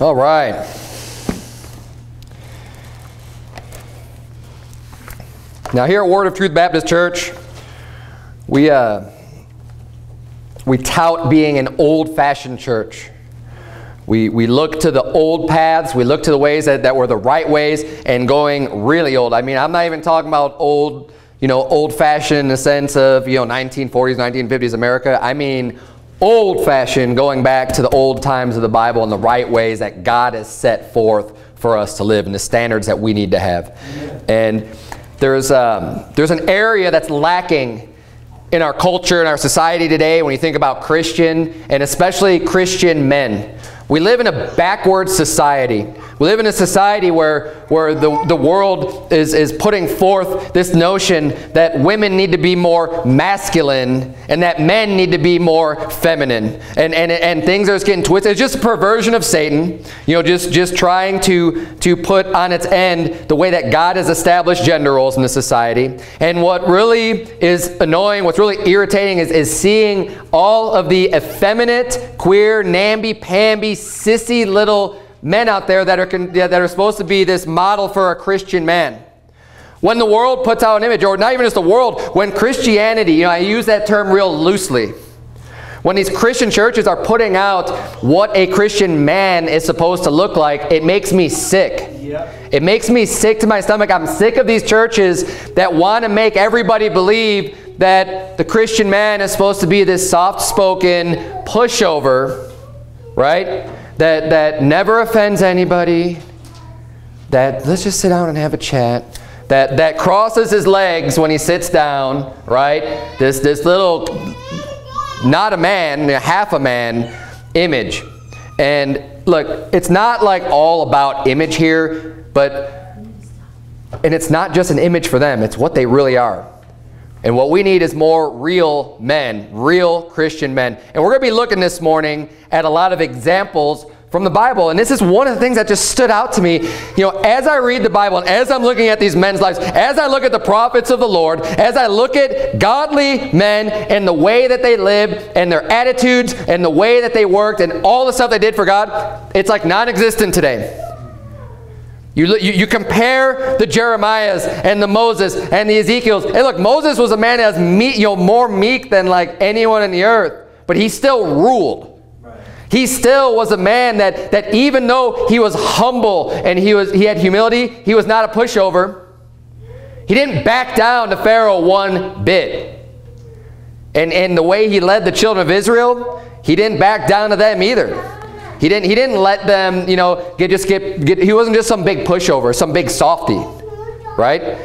All right. Now here at Word of Truth Baptist Church, we, uh, we tout being an old-fashioned church. We, we look to the old paths, we look to the ways that, that were the right ways and going really old. I mean, I'm not even talking about old, you know, old-fashioned in the sense of, you know, 1940s, 1950s America. I mean old-fashioned going back to the old times of the Bible and the right ways that God has set forth for us to live and the standards that we need to have. And there's, um, there's an area that's lacking in our culture and our society today when you think about Christian and especially Christian men. We live in a backward society. We live in a society where, where the, the world is, is putting forth this notion that women need to be more masculine and that men need to be more feminine. And, and, and things are just getting twisted. It's just a perversion of Satan, you know, just, just trying to, to put on its end the way that God has established gender roles in the society. And what really is annoying, what's really irritating is, is seeing all of the effeminate, queer, namby-pamby, sissy little men out there that are, that are supposed to be this model for a Christian man. When the world puts out an image, or not even just the world, when Christianity, you know, I use that term real loosely. When these Christian churches are putting out what a Christian man is supposed to look like, it makes me sick. Yep. It makes me sick to my stomach. I'm sick of these churches that want to make everybody believe that the Christian man is supposed to be this soft-spoken pushover, right? that, that never offends anybody, that let's just sit down and have a chat, that, that crosses his legs when he sits down, right? This, this little, not a man, half a man image. And look, it's not like all about image here, but, and it's not just an image for them, it's what they really are. And what we need is more real men, real Christian men. And we're going to be looking this morning at a lot of examples from the Bible. And this is one of the things that just stood out to me. You know, as I read the Bible and as I'm looking at these men's lives, as I look at the prophets of the Lord, as I look at godly men and the way that they lived and their attitudes and the way that they worked and all the stuff they did for God, it's like non-existent today. You, you, you, compare the Jeremiahs and the Moses and the Ezekiels. Hey, look, Moses was a man that was meek, you know, more meek than like anyone in the earth, but he still ruled. He still was a man that, that even though he was humble and he, was, he had humility, he was not a pushover. He didn't back down to Pharaoh one bit. And, and the way he led the children of Israel, he didn't back down to them either. He didn't, he didn't let them, you know, get, just get, get, he wasn't just some big pushover, some big softy, right?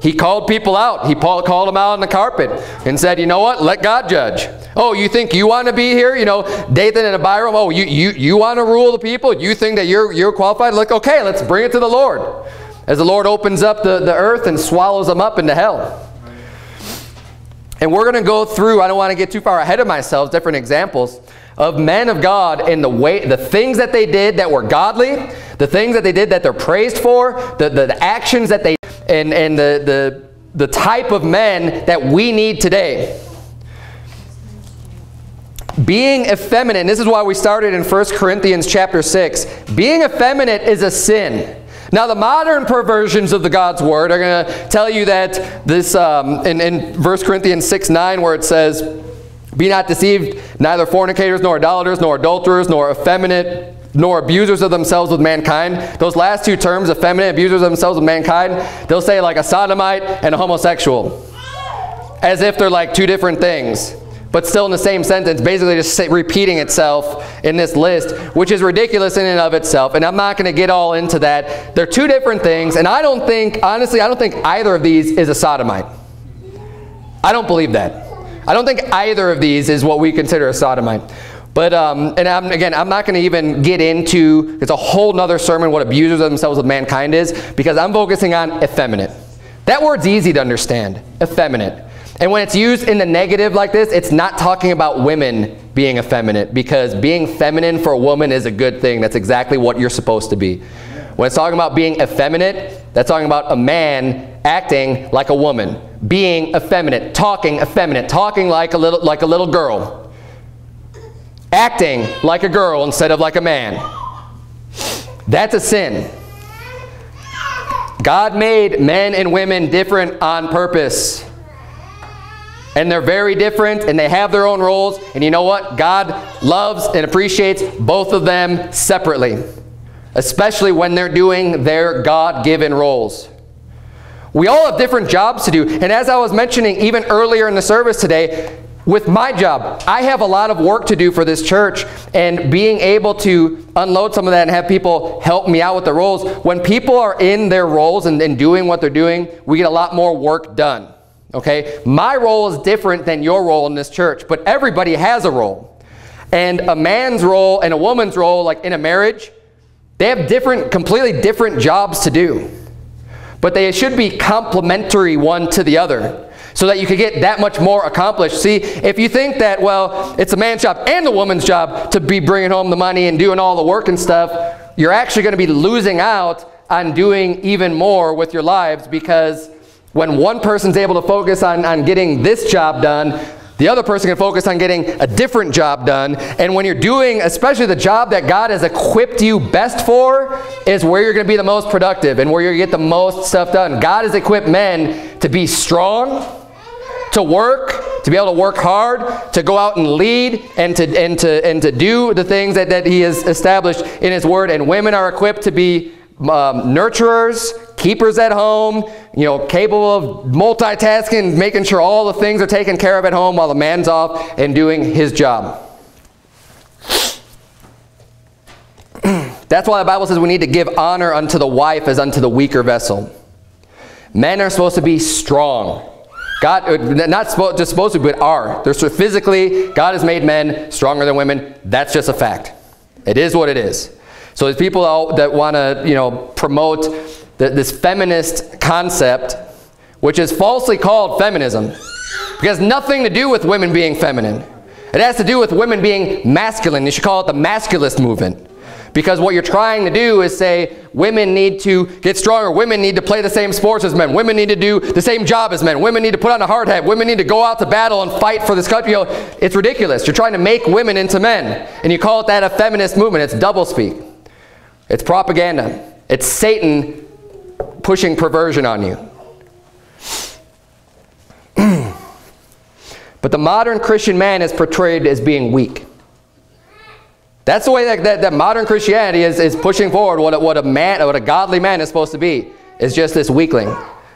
He called people out. He called them out on the carpet and said, you know what, let God judge. Oh, you think you want to be here? You know, Dathan and Abiram, oh, you, you, you want to rule the people? You think that you're, you're qualified? Look, okay, let's bring it to the Lord. As the Lord opens up the, the earth and swallows them up into hell. And we're going to go through, I don't want to get too far ahead of myself, different examples of men of God and the way, the things that they did that were godly, the things that they did that they're praised for, the, the, the actions that they, and, and the, the, the type of men that we need today. Being effeminate, this is why we started in 1 Corinthians chapter 6. Being effeminate is a sin. Now the modern perversions of the God's Word are going to tell you that this, um, in, in 1 Corinthians 6, 9, where it says, be not deceived, neither fornicators, nor idolaters, nor adulterers, nor effeminate, nor abusers of themselves with mankind. Those last two terms, effeminate, abusers of themselves with mankind, they'll say like a sodomite and a homosexual. As if they're like two different things. But still in the same sentence, basically just repeating itself in this list, which is ridiculous in and of itself. And I'm not going to get all into that. They're two different things. And I don't think, honestly, I don't think either of these is a sodomite. I don't believe that. I don't think either of these is what we consider a sodomite. But, um, and I'm, again, I'm not going to even get into, it's a whole nother sermon, what abusers of themselves with mankind is, because I'm focusing on effeminate. That word's easy to understand, effeminate. And when it's used in the negative like this, it's not talking about women being effeminate, because being feminine for a woman is a good thing. That's exactly what you're supposed to be. When it's talking about being effeminate, that's talking about a man acting like a woman, being effeminate, talking effeminate, talking like a little, like a little girl, acting like a girl instead of like a man. That's a sin. God made men and women different on purpose. And they're very different and they have their own roles. And you know what? God loves and appreciates both of them separately, especially when they're doing their God-given roles. We all have different jobs to do. And as I was mentioning even earlier in the service today, with my job, I have a lot of work to do for this church and being able to unload some of that and have people help me out with the roles. When people are in their roles and, and doing what they're doing, we get a lot more work done. Okay? My role is different than your role in this church, but everybody has a role. And a man's role and a woman's role, like in a marriage, they have different, completely different jobs to do. But they should be complementary one to the other so that you could get that much more accomplished. See, if you think that, well, it's a man's job and a woman's job to be bringing home the money and doing all the work and stuff, you're actually going to be losing out on doing even more with your lives because when one person's able to focus on, on getting this job done, the other person can focus on getting a different job done. And when you're doing, especially the job that God has equipped you best for, is where you're going to be the most productive and where you're going to get the most stuff done. God has equipped men to be strong, to work, to be able to work hard, to go out and lead, and to, and to, and to do the things that, that he has established in his word. And women are equipped to be um, nurturers, keepers at home, you know, capable of multitasking, making sure all the things are taken care of at home while the man's off and doing his job. That's why the Bible says we need to give honor unto the wife as unto the weaker vessel. Men are supposed to be strong. God, uh, not just supposed to, but are. They're physically, God has made men stronger than women. That's just a fact. It is what it is. So there's people that want to, you know, promote this feminist concept, which is falsely called feminism, because nothing to do with women being feminine. It has to do with women being masculine. You should call it the masculist movement. Because what you're trying to do is say women need to get stronger. Women need to play the same sports as men. Women need to do the same job as men. Women need to put on a hard hat. Women need to go out to battle and fight for this country. You know, it's ridiculous. You're trying to make women into men. And you call it that a feminist movement. It's doublespeak. It's propaganda. It's Satan pushing perversion on you. but the modern Christian man is portrayed as being weak. That's the way that, that, that modern Christianity is, is pushing forward what, what, a man, what a godly man is supposed to be. Is just this weakling.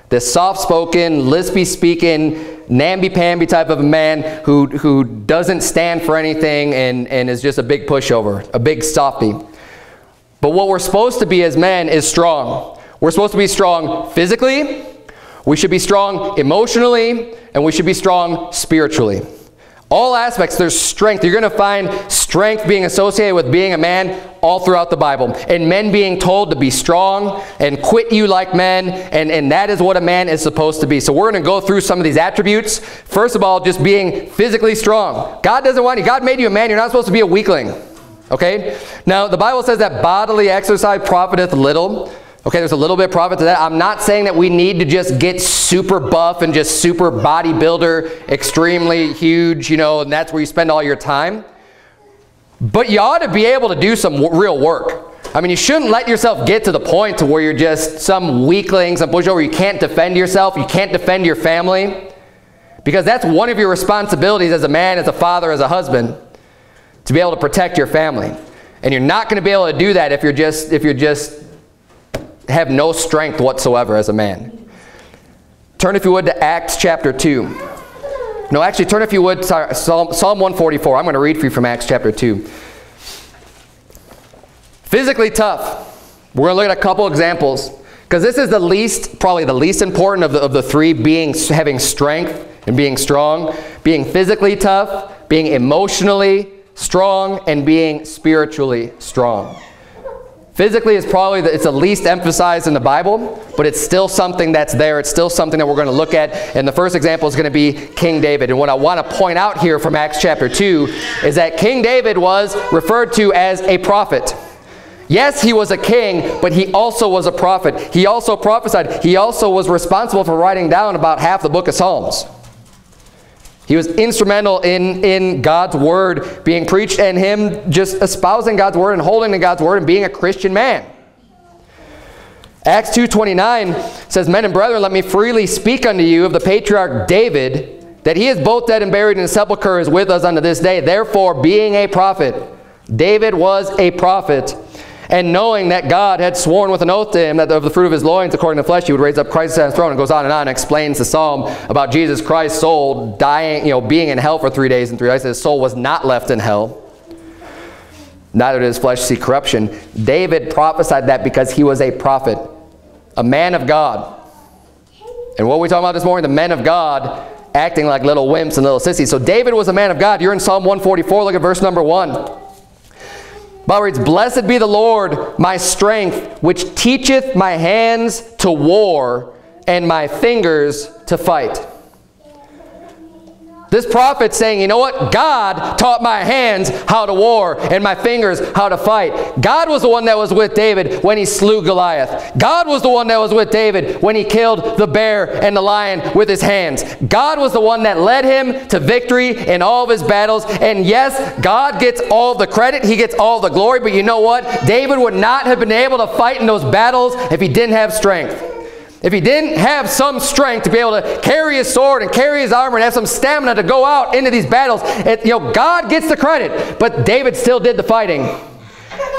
This soft-spoken, lispy-speaking, namby-pamby type of a man who, who doesn't stand for anything and, and is just a big pushover, a big softy. But what we're supposed to be as men is strong. We're supposed to be strong physically, we should be strong emotionally, and we should be strong spiritually. All aspects, there's strength. You're going to find strength being associated with being a man all throughout the Bible. And men being told to be strong and quit you like men. And, and that is what a man is supposed to be. So we're going to go through some of these attributes. First of all, just being physically strong. God doesn't want you. God made you a man. You're not supposed to be a weakling. Okay? Now, the Bible says that bodily exercise profiteth little. Okay, there's a little bit of profit to that. I'm not saying that we need to just get super buff and just super bodybuilder, extremely huge, you know, and that's where you spend all your time. But you ought to be able to do some real work. I mean, you shouldn't let yourself get to the point to where you're just some weakling, some pushover. You can't defend yourself. You can't defend your family. Because that's one of your responsibilities as a man, as a father, as a husband, to be able to protect your family. And you're not going to be able to do that if you're just, if you're just have no strength whatsoever as a man. Turn, if you would, to Acts chapter 2. No, actually, turn, if you would, sorry, Psalm, Psalm 144. I'm going to read for you from Acts chapter 2. Physically tough. We're going to look at a couple examples. Because this is the least, probably the least important of the, of the three, being having strength and being strong. Being physically tough, being emotionally strong, and being spiritually strong. Physically is probably the, it's the least emphasized in the Bible, but it's still something that's there. It's still something that we're going to look at. And the first example is going to be King David. And what I want to point out here from Acts chapter 2 is that King David was referred to as a prophet. Yes, he was a king, but he also was a prophet. He also prophesied. He also was responsible for writing down about half the book of Psalms. He was instrumental in, in God's word being preached and him just espousing God's word and holding to God's word and being a Christian man. Acts 2.29 says, Men and brethren, let me freely speak unto you of the patriarch David, that he is both dead and buried, and his sepulchre is with us unto this day. Therefore, being a prophet, David was a prophet, and knowing that God had sworn with an oath to him that of the fruit of his loins, according to the flesh, he would raise up Christ on his throne. And goes on and on and explains the psalm about Jesus Christ's soul dying, you know, being in hell for three days and three nights. His soul was not left in hell. Neither did his flesh see corruption. David prophesied that because he was a prophet, a man of God. And what are we talking about this morning? The men of God acting like little wimps and little sissies. So David was a man of God. You're in Psalm 144. Look at verse number 1. Bible reads, Blessed be the Lord, my strength, which teacheth my hands to war and my fingers to fight. This prophet saying, you know what? God taught my hands how to war and my fingers how to fight. God was the one that was with David when he slew Goliath. God was the one that was with David when he killed the bear and the lion with his hands. God was the one that led him to victory in all of his battles. And yes, God gets all the credit. He gets all the glory. But you know what? David would not have been able to fight in those battles if he didn't have strength. If he didn't have some strength to be able to carry his sword and carry his armor and have some stamina to go out into these battles, it, you know, God gets the credit. But David still did the fighting.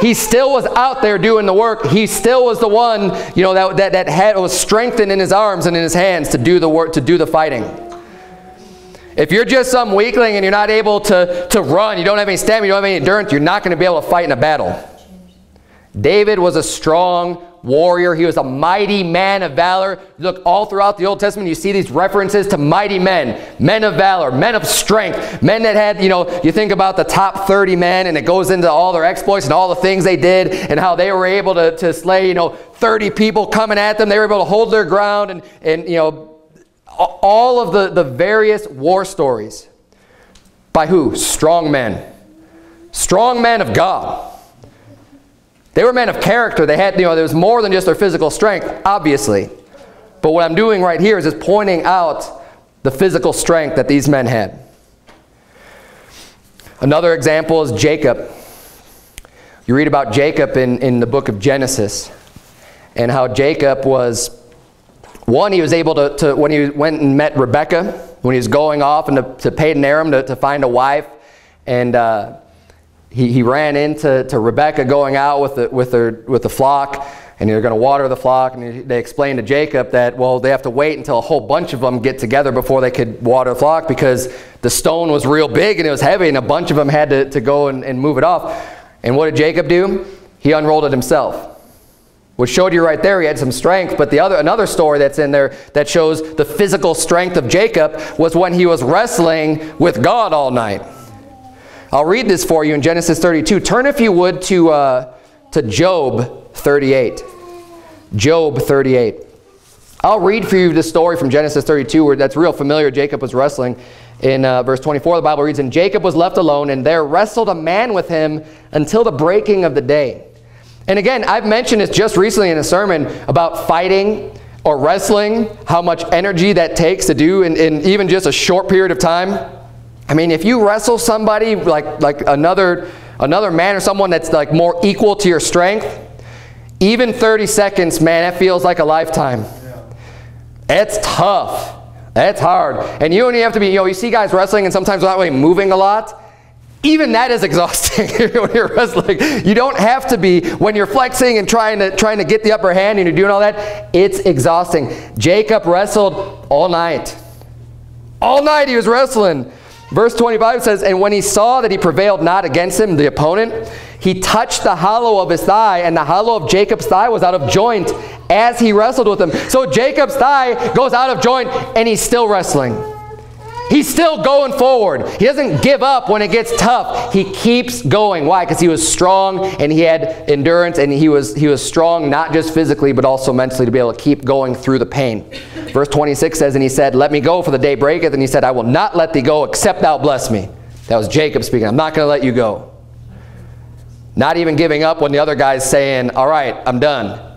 He still was out there doing the work. He still was the one, you know, that, that, that had, was strengthened in his arms and in his hands to do the work, to do the fighting. If you're just some weakling and you're not able to, to run, you don't have any stamina, you don't have any endurance, you're not going to be able to fight in a battle. David was a strong warrior. He was a mighty man of valor. Look, all throughout the Old Testament, you see these references to mighty men, men of valor, men of strength, men that had, you know, you think about the top 30 men and it goes into all their exploits and all the things they did and how they were able to, to slay, you know, 30 people coming at them. They were able to hold their ground and, and you know, all of the, the various war stories. By who? Strong men. Strong men of God. They were men of character. They had, you know, there was more than just their physical strength, obviously. But what I'm doing right here is just pointing out the physical strength that these men had. Another example is Jacob. You read about Jacob in, in the book of Genesis and how Jacob was, one, he was able to, to when he went and met Rebekah, when he was going off and to, to Aram to, to find a wife, and uh, he, he ran into to Rebecca going out with the, with, her, with the flock, and they're going to water the flock. And they explained to Jacob that, well, they have to wait until a whole bunch of them get together before they could water the flock because the stone was real big and it was heavy, and a bunch of them had to, to go and, and move it off. And what did Jacob do? He unrolled it himself which showed you right there he had some strength. But the other another story that's in there that shows the physical strength of Jacob was when he was wrestling with God all night. I'll read this for you in Genesis 32. Turn, if you would, to, uh, to Job 38. Job 38. I'll read for you the story from Genesis 32 where that's real familiar. Jacob was wrestling. In uh, verse 24, the Bible reads, And Jacob was left alone, and there wrestled a man with him until the breaking of the day. And again, I've mentioned this just recently in a sermon about fighting or wrestling, how much energy that takes to do in, in even just a short period of time. I mean, if you wrestle somebody like, like another, another man or someone that's like more equal to your strength, even 30 seconds, man, it feels like a lifetime. Yeah. It's tough. It's hard. And you only have to be, you know, you see guys wrestling and sometimes not really moving a lot. Even that is exhausting when you're wrestling. You don't have to be when you're flexing and trying to trying to get the upper hand and you're doing all that. It's exhausting. Jacob wrestled all night. All night he was wrestling. Verse 25 says, And when he saw that he prevailed not against him, the opponent, he touched the hollow of his thigh, and the hollow of Jacob's thigh was out of joint as he wrestled with him. So Jacob's thigh goes out of joint, and he's still wrestling. He's still going forward. He doesn't give up when it gets tough. He keeps going. Why? Because he was strong and he had endurance and he was, he was strong not just physically but also mentally to be able to keep going through the pain. Verse 26 says, And he said, Let me go for the day breaketh. And he said, I will not let thee go except thou bless me. That was Jacob speaking. I'm not going to let you go. Not even giving up when the other guy's saying, All right, I'm done.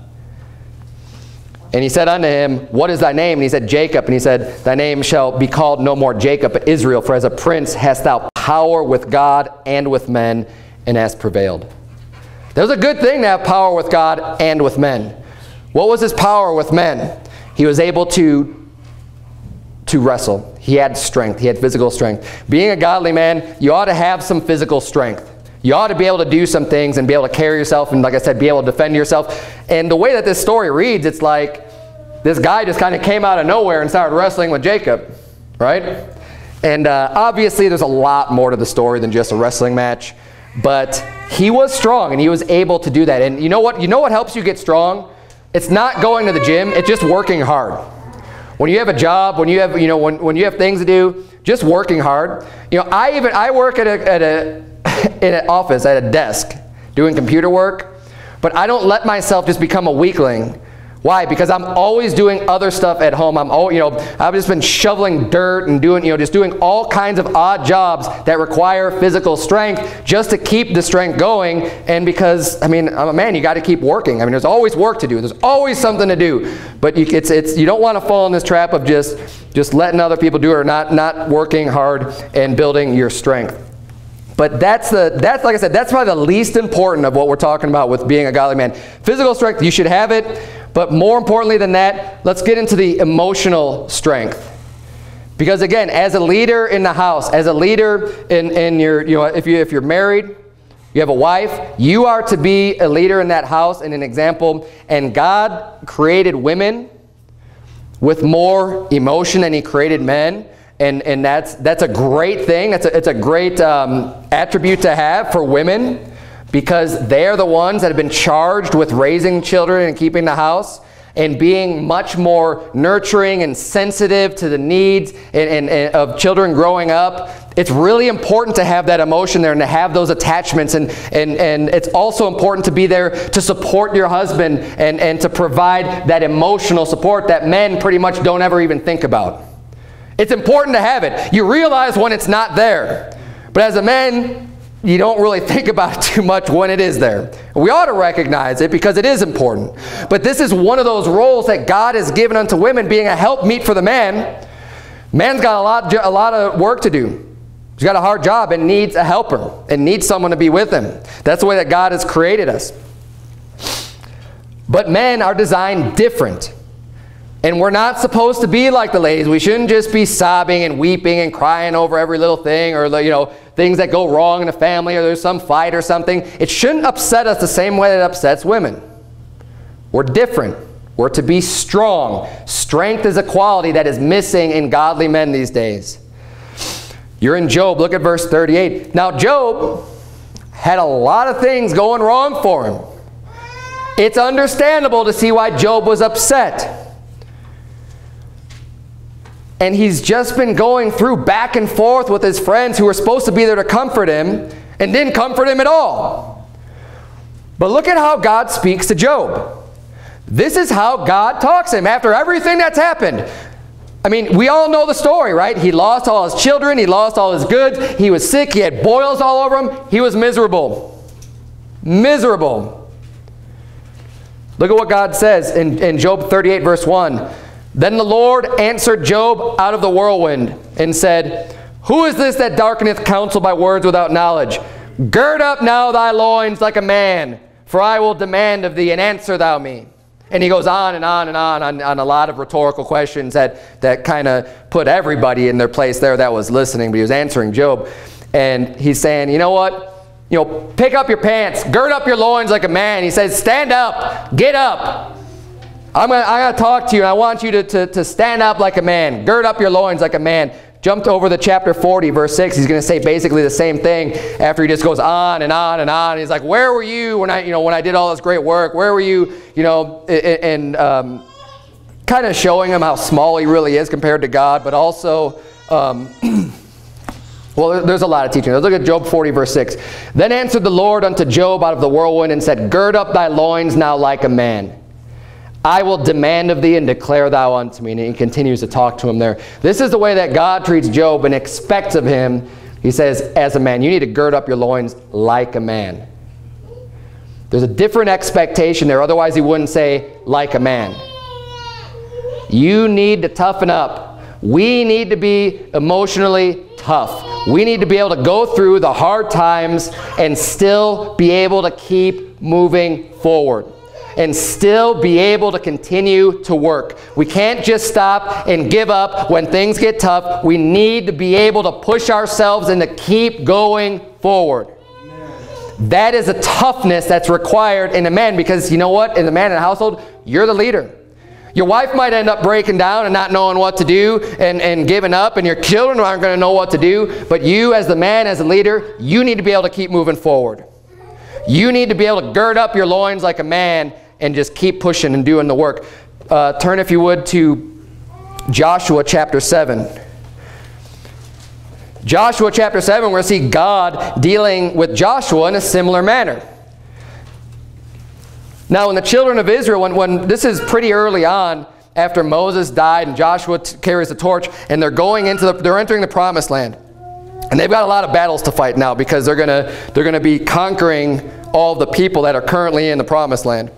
And he said unto him, What is thy name? And he said, Jacob. And he said, Thy name shall be called no more Jacob, but Israel, for as a prince hast thou power with God and with men, and hast prevailed. That was a good thing to have power with God and with men. What was his power with men? He was able to, to wrestle. He had strength. He had physical strength. Being a godly man, you ought to have some physical strength. You ought to be able to do some things and be able to carry yourself and, like I said, be able to defend yourself. And the way that this story reads, it's like this guy just kind of came out of nowhere and started wrestling with Jacob, right? And uh, obviously there's a lot more to the story than just a wrestling match. But he was strong and he was able to do that. And you know what? You know what helps you get strong? It's not going to the gym. It's just working hard. When you have a job, when you have, you know, when, when you have things to do, just working hard. You know, I even, I work at a, at a, in an office, at a desk, doing computer work, but I don't let myself just become a weakling why? Because I'm always doing other stuff at home. I'm all, you know, I've just been shoveling dirt and doing, you know, just doing all kinds of odd jobs that require physical strength just to keep the strength going. And because, I mean, I'm a man, you got to keep working. I mean, there's always work to do. There's always something to do. But you, it's, it's, you don't want to fall in this trap of just, just letting other people do it or not, not working hard and building your strength. But that's the that's like I said, that's probably the least important of what we're talking about with being a godly man. Physical strength, you should have it. But more importantly than that, let's get into the emotional strength. Because again, as a leader in the house, as a leader in, in your, you know, if, you, if you're married, you have a wife, you are to be a leader in that house and an example. And God created women with more emotion than he created men. And, and that's, that's a great thing. That's a, it's a great um, attribute to have for women because they're the ones that have been charged with raising children and keeping the house and being much more nurturing and sensitive to the needs and, and, and of children growing up. It's really important to have that emotion there and to have those attachments. And, and, and it's also important to be there to support your husband and, and to provide that emotional support that men pretty much don't ever even think about. It's important to have it. You realize when it's not there. But as a man, you don't really think about it too much when it is there. We ought to recognize it because it is important. But this is one of those roles that God has given unto women, being a helpmeet for the man. Man's got a lot, a lot of work to do. He's got a hard job and needs a helper and needs someone to be with him. That's the way that God has created us. But men are designed different. And we're not supposed to be like the ladies. We shouldn't just be sobbing and weeping and crying over every little thing or, you know, things that go wrong in a family or there's some fight or something. It shouldn't upset us the same way that it upsets women. We're different. We're to be strong. Strength is a quality that is missing in godly men these days. You're in Job. Look at verse 38. Now, Job had a lot of things going wrong for him. It's understandable to see why Job was upset. And he's just been going through back and forth with his friends who were supposed to be there to comfort him and didn't comfort him at all. But look at how God speaks to Job. This is how God talks to him after everything that's happened. I mean, we all know the story, right? He lost all his children. He lost all his goods. He was sick. He had boils all over him. He was miserable. Miserable. Look at what God says in, in Job 38, verse 1. Then the Lord answered Job out of the whirlwind and said, Who is this that darkeneth counsel by words without knowledge? Gird up now thy loins like a man, for I will demand of thee, and answer thou me. And he goes on and on and on on, on a lot of rhetorical questions that, that kind of put everybody in their place there that was listening, but he was answering Job. And he's saying, you know what? You know, pick up your pants, gird up your loins like a man. He says, stand up, get up, I'm going to talk to you, and I want you to, to, to stand up like a man, gird up your loins like a man. Jumped over the chapter 40, verse 6. He's going to say basically the same thing after he just goes on and on and on. He's like, where were you when I, you know, when I did all this great work? Where were you, you know, and um, kind of showing him how small he really is compared to God, but also, um, well, there's a lot of teaching. Let's look at Job 40, verse 6. Then answered the Lord unto Job out of the whirlwind and said, Gird up thy loins now like a man I will demand of thee and declare thou unto me. And he continues to talk to him there. This is the way that God treats Job and expects of him. He says, as a man, you need to gird up your loins like a man. There's a different expectation there. Otherwise, he wouldn't say, like a man. You need to toughen up. We need to be emotionally tough. We need to be able to go through the hard times and still be able to keep moving forward. And still be able to continue to work. We can't just stop and give up when things get tough. We need to be able to push ourselves and to keep going forward. That is a toughness that's required in a man because you know what? In the man in the household, you're the leader. Your wife might end up breaking down and not knowing what to do and, and giving up, and your children aren't going to know what to do. But you, as the man, as a leader, you need to be able to keep moving forward. You need to be able to gird up your loins like a man and just keep pushing and doing the work. Uh, turn, if you would, to Joshua chapter 7. Joshua chapter 7, we're going to see God dealing with Joshua in a similar manner. Now, when the children of Israel, when, when this is pretty early on, after Moses died and Joshua carries the torch, and they're going into the, they're entering the promised land. And they've got a lot of battles to fight now because they're going to they're going to be conquering all the people that are currently in the promised land.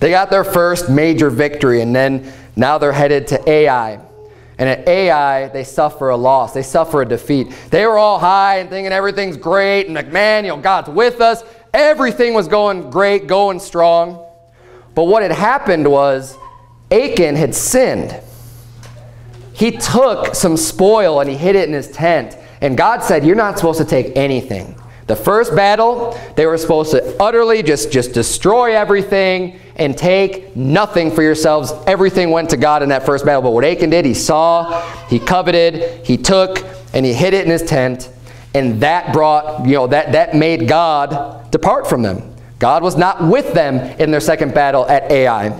They got their first major victory, and then now they're headed to Ai. And at Ai, they suffer a loss. They suffer a defeat. They were all high and thinking everything's great, and like, man, you know, God's with us. Everything was going great, going strong. But what had happened was Achan had sinned. He took some spoil and he hid it in his tent. And God said, you're not supposed to take anything. The first battle, they were supposed to utterly just, just destroy everything and take nothing for yourselves. Everything went to God in that first battle. But what Achan did, he saw, he coveted, he took, and he hid it in his tent. And that brought, you know, that, that made God depart from them. God was not with them in their second battle at Ai.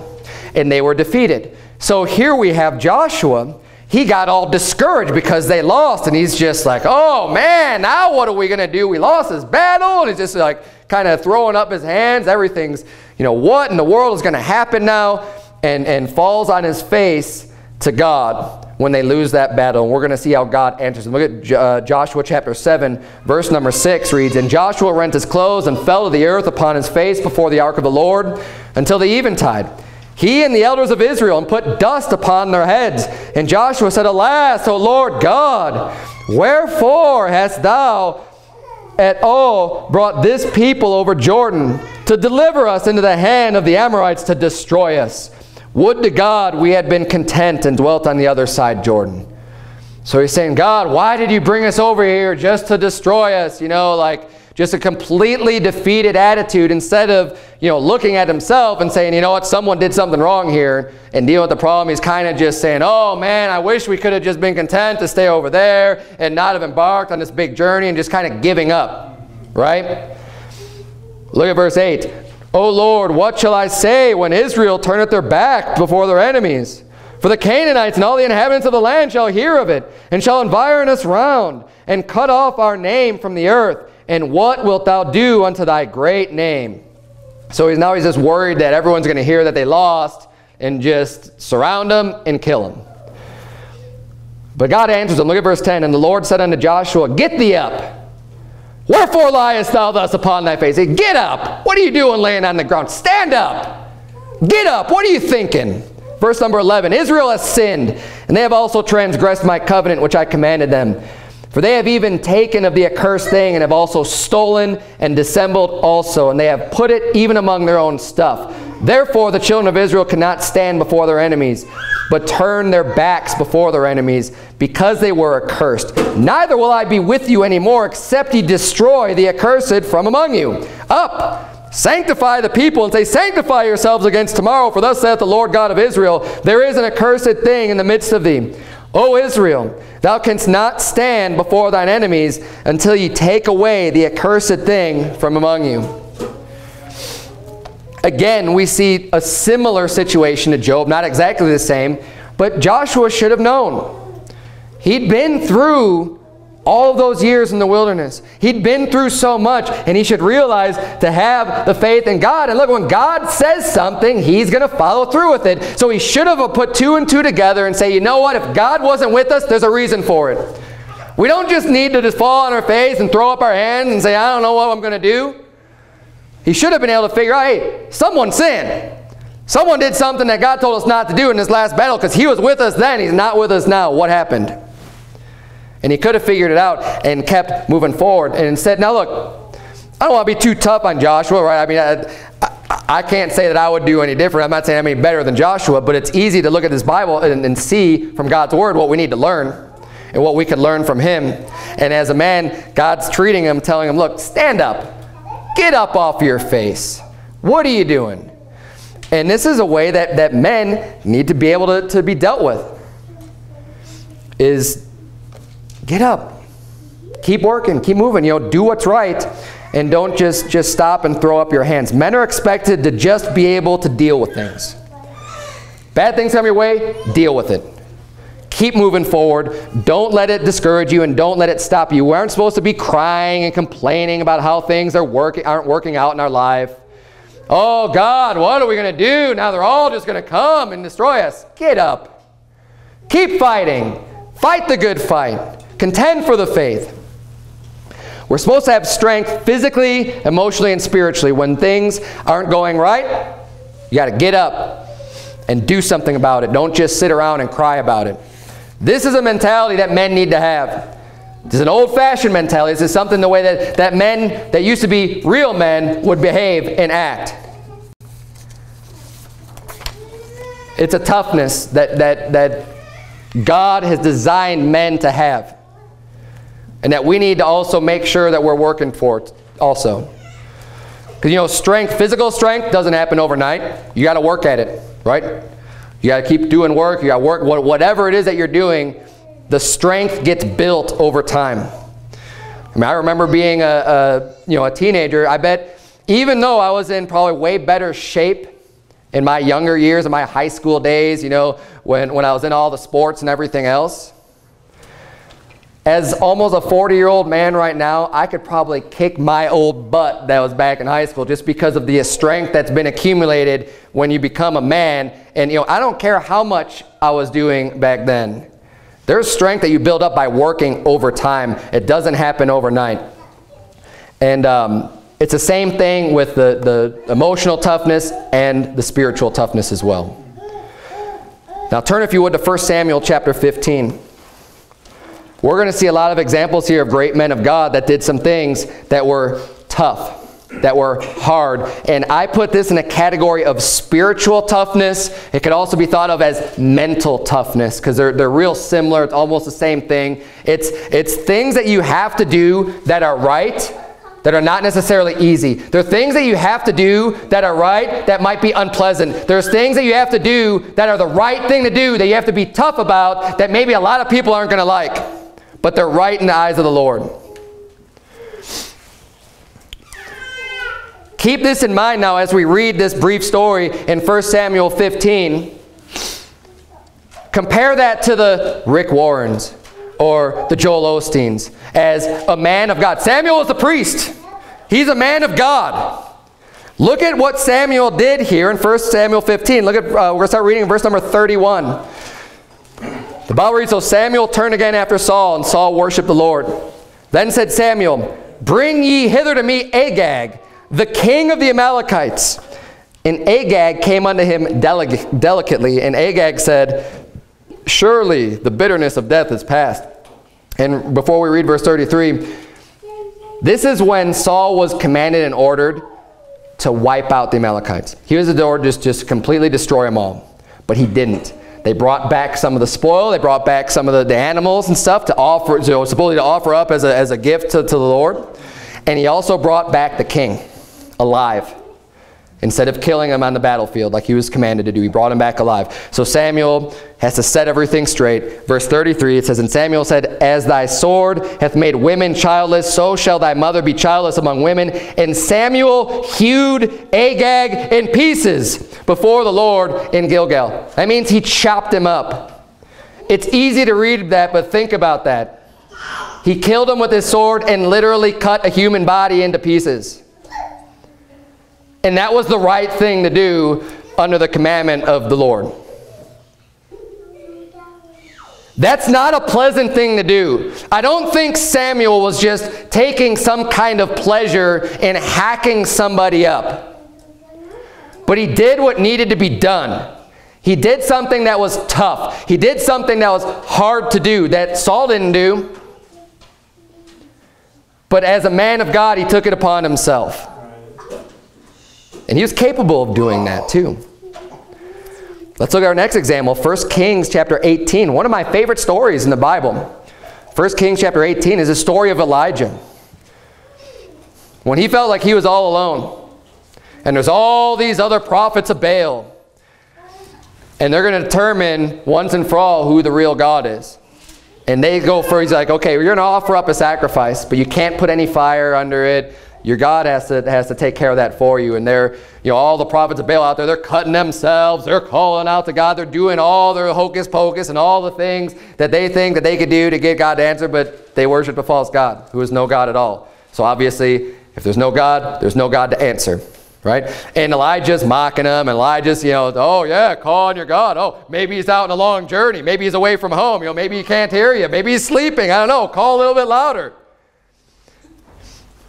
And they were defeated. So here we have Joshua. He got all discouraged because they lost. And he's just like, oh man, now what are we going to do? We lost this battle. And he's just like kind of throwing up his hands. Everything's, you know, what in the world is going to happen now? And, and falls on his face to God when they lose that battle. And we're going to see how God answers them. Look at uh, Joshua chapter 7, verse number 6 reads, And Joshua rent his clothes and fell to the earth upon his face before the ark of the Lord until the eventide. He and the elders of Israel and put dust upon their heads. And Joshua said, Alas, O Lord God, wherefore hast thou at all brought this people over Jordan to deliver us into the hand of the Amorites to destroy us? Would to God we had been content and dwelt on the other side Jordan. So he's saying, God, why did you bring us over here just to destroy us? You know, like just a completely defeated attitude instead of, you know, looking at himself and saying, you know what, someone did something wrong here and deal with the problem. He's kind of just saying, oh man, I wish we could have just been content to stay over there and not have embarked on this big journey and just kind of giving up, right? Look at verse 8. O Lord, what shall I say when Israel turneth their back before their enemies? For the Canaanites and all the inhabitants of the land shall hear of it, and shall environ us round, and cut off our name from the earth. And what wilt thou do unto thy great name? So he's now he's just worried that everyone's going to hear that they lost, and just surround them and kill them. But God answers him. Look at verse 10. And the Lord said unto Joshua, Get thee up Wherefore liest thou thus upon thy face? Hey, get up. What are you doing laying on the ground? Stand up. Get up. What are you thinking? Verse number 11, Israel has sinned, and they have also transgressed my covenant which I commanded them. For they have even taken of the accursed thing, and have also stolen and dissembled also, and they have put it even among their own stuff. Therefore the children of Israel cannot stand before their enemies, but turn their backs before their enemies, because they were accursed. Neither will I be with you anymore, except ye destroy the accursed from among you. Up, sanctify the people, and say, Sanctify yourselves against tomorrow, for thus saith the Lord God of Israel, There is an accursed thing in the midst of thee. O Israel, thou canst not stand before thine enemies until ye take away the accursed thing from among you. Again, we see a similar situation to Job, not exactly the same, but Joshua should have known. He'd been through all of those years in the wilderness. He'd been through so much, and he should realize to have the faith in God. And look, when God says something, he's going to follow through with it. So he should have put two and two together and say, you know what, if God wasn't with us, there's a reason for it. We don't just need to just fall on our face and throw up our hands and say, I don't know what I'm going to do. He should have been able to figure out, hey, someone sinned. Someone did something that God told us not to do in this last battle because he was with us then. He's not with us now. What happened? And he could have figured it out and kept moving forward and said, now look, I don't want to be too tough on Joshua, right? I mean, I, I, I can't say that I would do any different. I'm not saying I'm any better than Joshua, but it's easy to look at this Bible and, and see from God's Word what we need to learn and what we could learn from him. And as a man, God's treating him, telling him, look, stand up. Get up off your face. What are you doing? And this is a way that, that men need to be able to, to be dealt with. Is get up. Keep working. Keep moving. You know, do what's right. And don't just, just stop and throw up your hands. Men are expected to just be able to deal with things. Bad things come your way, deal with it. Keep moving forward. Don't let it discourage you and don't let it stop you. We aren't supposed to be crying and complaining about how things are working, aren't working out in our life. Oh God, what are we going to do? Now they're all just going to come and destroy us. Get up. Keep fighting. Fight the good fight. Contend for the faith. We're supposed to have strength physically, emotionally, and spiritually. When things aren't going right, you got to get up and do something about it. Don't just sit around and cry about it. This is a mentality that men need to have. This is an old-fashioned mentality. This is something the way that, that men that used to be real men would behave and act. It's a toughness that, that, that God has designed men to have. And that we need to also make sure that we're working for it also. Because, you know, strength, physical strength doesn't happen overnight. You got to work at it, right? You got to keep doing work. You got to work. Whatever it is that you're doing, the strength gets built over time. I mean, I remember being a, a, you know, a teenager. I bet even though I was in probably way better shape in my younger years, in my high school days, you know, when, when I was in all the sports and everything else, as almost a 40-year-old man right now, I could probably kick my old butt that was back in high school just because of the strength that's been accumulated when you become a man. And, you know, I don't care how much I was doing back then. There's strength that you build up by working over time. It doesn't happen overnight. And um, it's the same thing with the, the emotional toughness and the spiritual toughness as well. Now turn, if you would, to 1 Samuel chapter 15. We're going to see a lot of examples here of great men of God that did some things that were tough, that were hard. And I put this in a category of spiritual toughness. It could also be thought of as mental toughness because they're, they're real similar. It's almost the same thing. It's, it's things that you have to do that are right that are not necessarily easy. There are things that you have to do that are right that might be unpleasant. There's things that you have to do that are the right thing to do that you have to be tough about that maybe a lot of people aren't going to like but they're right in the eyes of the Lord. Keep this in mind now as we read this brief story in 1 Samuel 15. Compare that to the Rick Warrens or the Joel Osteens as a man of God. Samuel is a priest. He's a man of God. Look at what Samuel did here in 1 Samuel 15. Look at, uh, we're going to start reading verse number 31. The Bible reads, So Samuel turned again after Saul, and Saul worshipped the Lord. Then said Samuel, Bring ye hither to me Agag, the king of the Amalekites. And Agag came unto him delicately, and Agag said, Surely the bitterness of death is past. And before we read verse 33, this is when Saul was commanded and ordered to wipe out the Amalekites. He was the order just, just completely destroy them all. But he didn't. They brought back some of the spoil. They brought back some of the, the animals and stuff to offer, so supposedly to offer up as a, as a gift to, to the Lord. And he also brought back the king alive. Instead of killing him on the battlefield like he was commanded to do, he brought him back alive. So Samuel has to set everything straight. Verse 33, it says, And Samuel said, As thy sword hath made women childless, so shall thy mother be childless among women. And Samuel hewed Agag in pieces before the Lord in Gilgal. That means he chopped him up. It's easy to read that, but think about that. He killed him with his sword and literally cut a human body into pieces. And that was the right thing to do under the commandment of the Lord. That's not a pleasant thing to do. I don't think Samuel was just taking some kind of pleasure in hacking somebody up. But he did what needed to be done. He did something that was tough. He did something that was hard to do that Saul didn't do. But as a man of God, he took it upon himself. And he was capable of doing that too. Let's look at our next example, 1 Kings chapter 18. One of my favorite stories in the Bible. 1 Kings chapter 18 is the story of Elijah. When he felt like he was all alone, and there's all these other prophets of Baal, and they're going to determine once and for all who the real God is. And they go for, he's like, okay, you're going to offer up a sacrifice, but you can't put any fire under it. Your God has to, has to take care of that for you. And they're, you know, all the prophets of Baal out there, they're cutting themselves. They're calling out to God. They're doing all their hocus pocus and all the things that they think that they could do to get God to answer, but they worship a false God who is no God at all. So obviously, if there's no God, there's no God to answer right? And Elijah's mocking him, and Elijah's, you know, oh yeah, call on your God. Oh, maybe he's out on a long journey. Maybe he's away from home. You know, maybe he can't hear you. Maybe he's sleeping. I don't know. Call a little bit louder.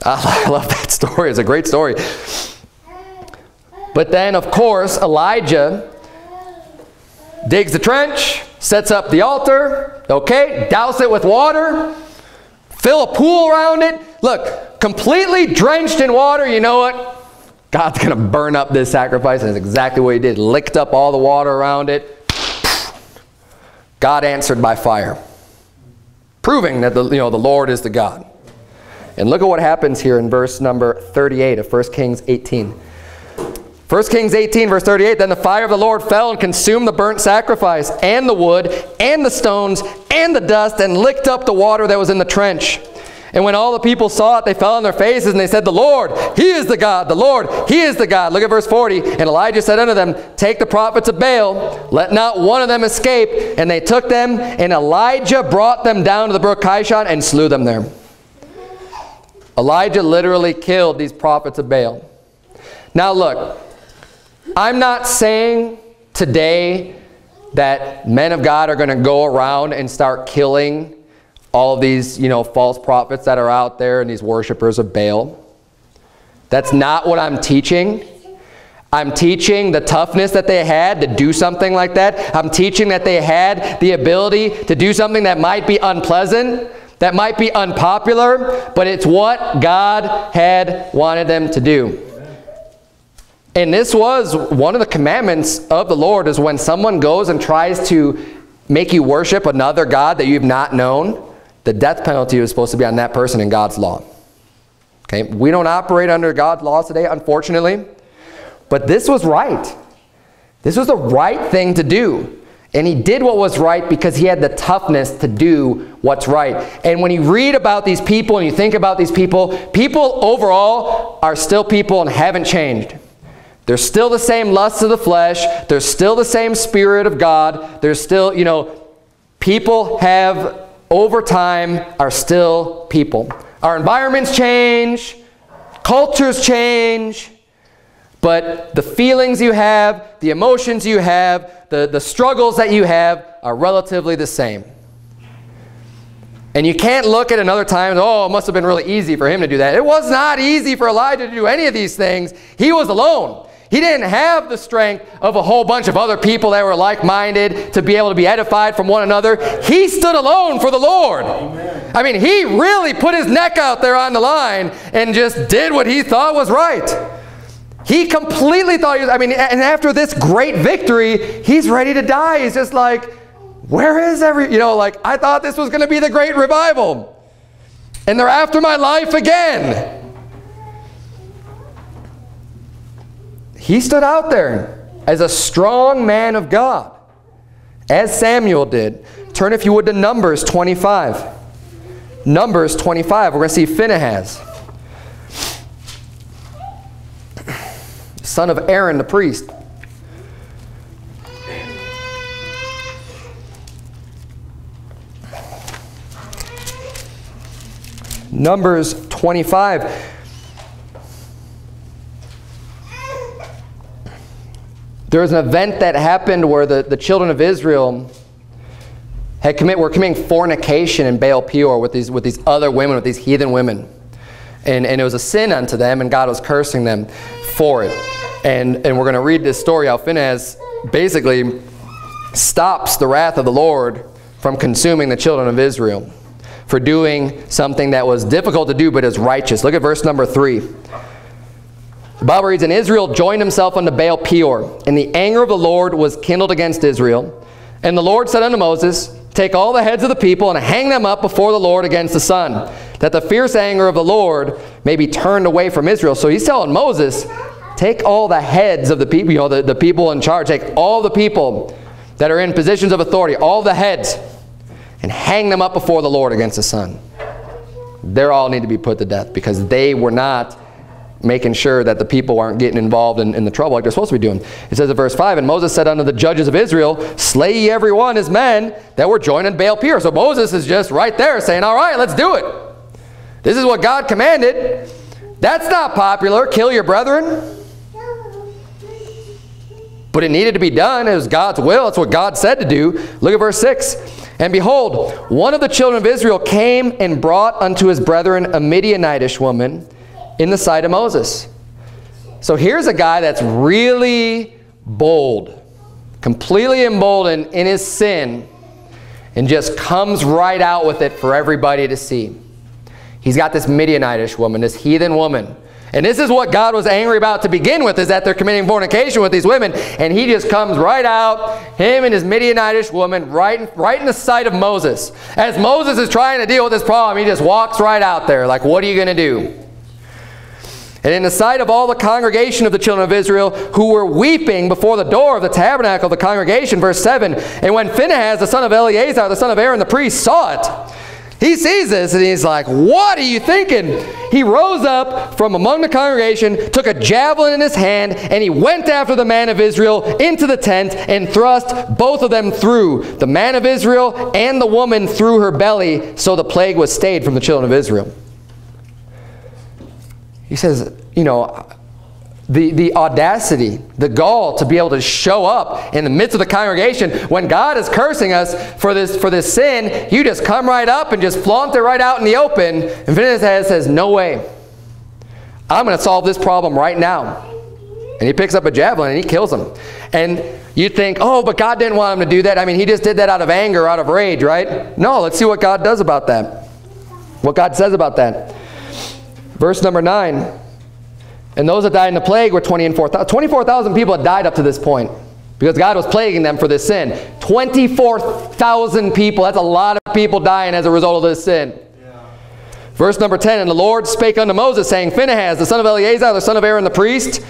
I love that story. It's a great story. But then, of course, Elijah digs the trench, sets up the altar, okay, douse it with water, fill a pool around it. Look, completely drenched in water, you know what? God's going to burn up this sacrifice. And that's exactly what he did. Licked up all the water around it. God answered by fire. Proving that the, you know, the Lord is the God. And look at what happens here in verse number 38 of 1 Kings 18. 1 Kings 18, verse 38, Then the fire of the Lord fell and consumed the burnt sacrifice, and the wood, and the stones, and the dust, and licked up the water that was in the trench. And when all the people saw it, they fell on their faces and they said, The Lord, He is the God. The Lord, He is the God. Look at verse 40. And Elijah said unto them, Take the prophets of Baal, let not one of them escape. And they took them, and Elijah brought them down to the brook Kishon and slew them there. Elijah literally killed these prophets of Baal. Now look, I'm not saying today that men of God are going to go around and start killing all these, you know, false prophets that are out there and these worshipers of Baal. That's not what I'm teaching. I'm teaching the toughness that they had to do something like that. I'm teaching that they had the ability to do something that might be unpleasant, that might be unpopular, but it's what God had wanted them to do. And this was one of the commandments of the Lord is when someone goes and tries to make you worship another God that you've not known, the death penalty was supposed to be on that person in God's law. Okay, we don't operate under God's laws today, unfortunately. But this was right. This was the right thing to do. And he did what was right because he had the toughness to do what's right. And when you read about these people and you think about these people, people overall are still people and haven't changed. They're still the same lusts of the flesh. They're still the same spirit of God. They're still, you know, people have over time are still people. Our environments change, cultures change, but the feelings you have, the emotions you have, the, the struggles that you have are relatively the same. And you can't look at another time, oh, it must have been really easy for him to do that. It was not easy for Elijah to do any of these things. He was alone. He didn't have the strength of a whole bunch of other people that were like-minded to be able to be edified from one another. He stood alone for the Lord. Amen. I mean, he really put his neck out there on the line and just did what he thought was right. He completely thought he was, I mean, and after this great victory, he's ready to die. He's just like, where is every, you know, like, I thought this was going to be the great revival. And they're after my life again. He stood out there as a strong man of God, as Samuel did. Turn, if you would, to Numbers 25. Numbers 25. We're going to see Phinehas, son of Aaron the priest. Numbers 25. There was an event that happened where the, the children of Israel had commit, were committing fornication in Baal Peor with these, with these other women, with these heathen women. And, and it was a sin unto them, and God was cursing them for it. And, and we're going to read this story how Phinehas basically stops the wrath of the Lord from consuming the children of Israel for doing something that was difficult to do but is righteous. Look at verse number 3. The Bible reads, And Israel joined himself unto Baal Peor, and the anger of the Lord was kindled against Israel. And the Lord said unto Moses, Take all the heads of the people and hang them up before the Lord against the sun, that the fierce anger of the Lord may be turned away from Israel. So he's telling Moses, take all the heads of the people, you know, the, the people in charge, take all the people that are in positions of authority, all the heads, and hang them up before the Lord against the sun. They all need to be put to death because they were not making sure that the people aren't getting involved in, in, the trouble like they're supposed to be doing. It says in verse 5, And Moses said unto the judges of Israel, Slay ye every one his men that were joining Baal Peor. So Moses is just right there saying, all right, let's do it. This is what God commanded. That's not popular. Kill your brethren. But it needed to be done. It was God's will. That's what God said to do. Look at verse 6. And behold, one of the children of Israel came and brought unto his brethren a Midianitish woman, in the sight of Moses. So here's a guy that's really bold, completely emboldened in his sin, and just comes right out with it for everybody to see. He's got this Midianitish woman, this heathen woman. And this is what God was angry about to begin with, is that they're committing fornication with these women. And he just comes right out, him and his Midianitish woman, right, right in the sight of Moses. As Moses is trying to deal with this problem, he just walks right out there, like, what are you going to do? And in the sight of all the congregation of the children of Israel who were weeping before the door of the tabernacle of the congregation, verse 7, and when Phinehas, the son of Eleazar, the son of Aaron the priest, saw it, he sees this and he's like, what are you thinking? He rose up from among the congregation, took a javelin in his hand, and he went after the man of Israel into the tent and thrust both of them through, the man of Israel and the woman through her belly, so the plague was stayed from the children of Israel. He says, you know, the, the audacity, the gall to be able to show up in the midst of the congregation when God is cursing us for this, for this sin, you just come right up and just flaunt it right out in the open. And Phinehas says, no way. I'm going to solve this problem right now. And he picks up a javelin and he kills him. And you think, oh, but God didn't want him to do that. I mean, he just did that out of anger, out of rage, right? No, let's see what God does about that. What God says about that. Verse number 9. And those that died in the plague were 20 and 4,000. 24,000 people had died up to this point because God was plaguing them for this sin. 24,000 people. That's a lot of people dying as a result of this sin. Verse number 10, And the Lord spake unto Moses, saying, Phinehas, the son of Eleazar, the son of Aaron the priest,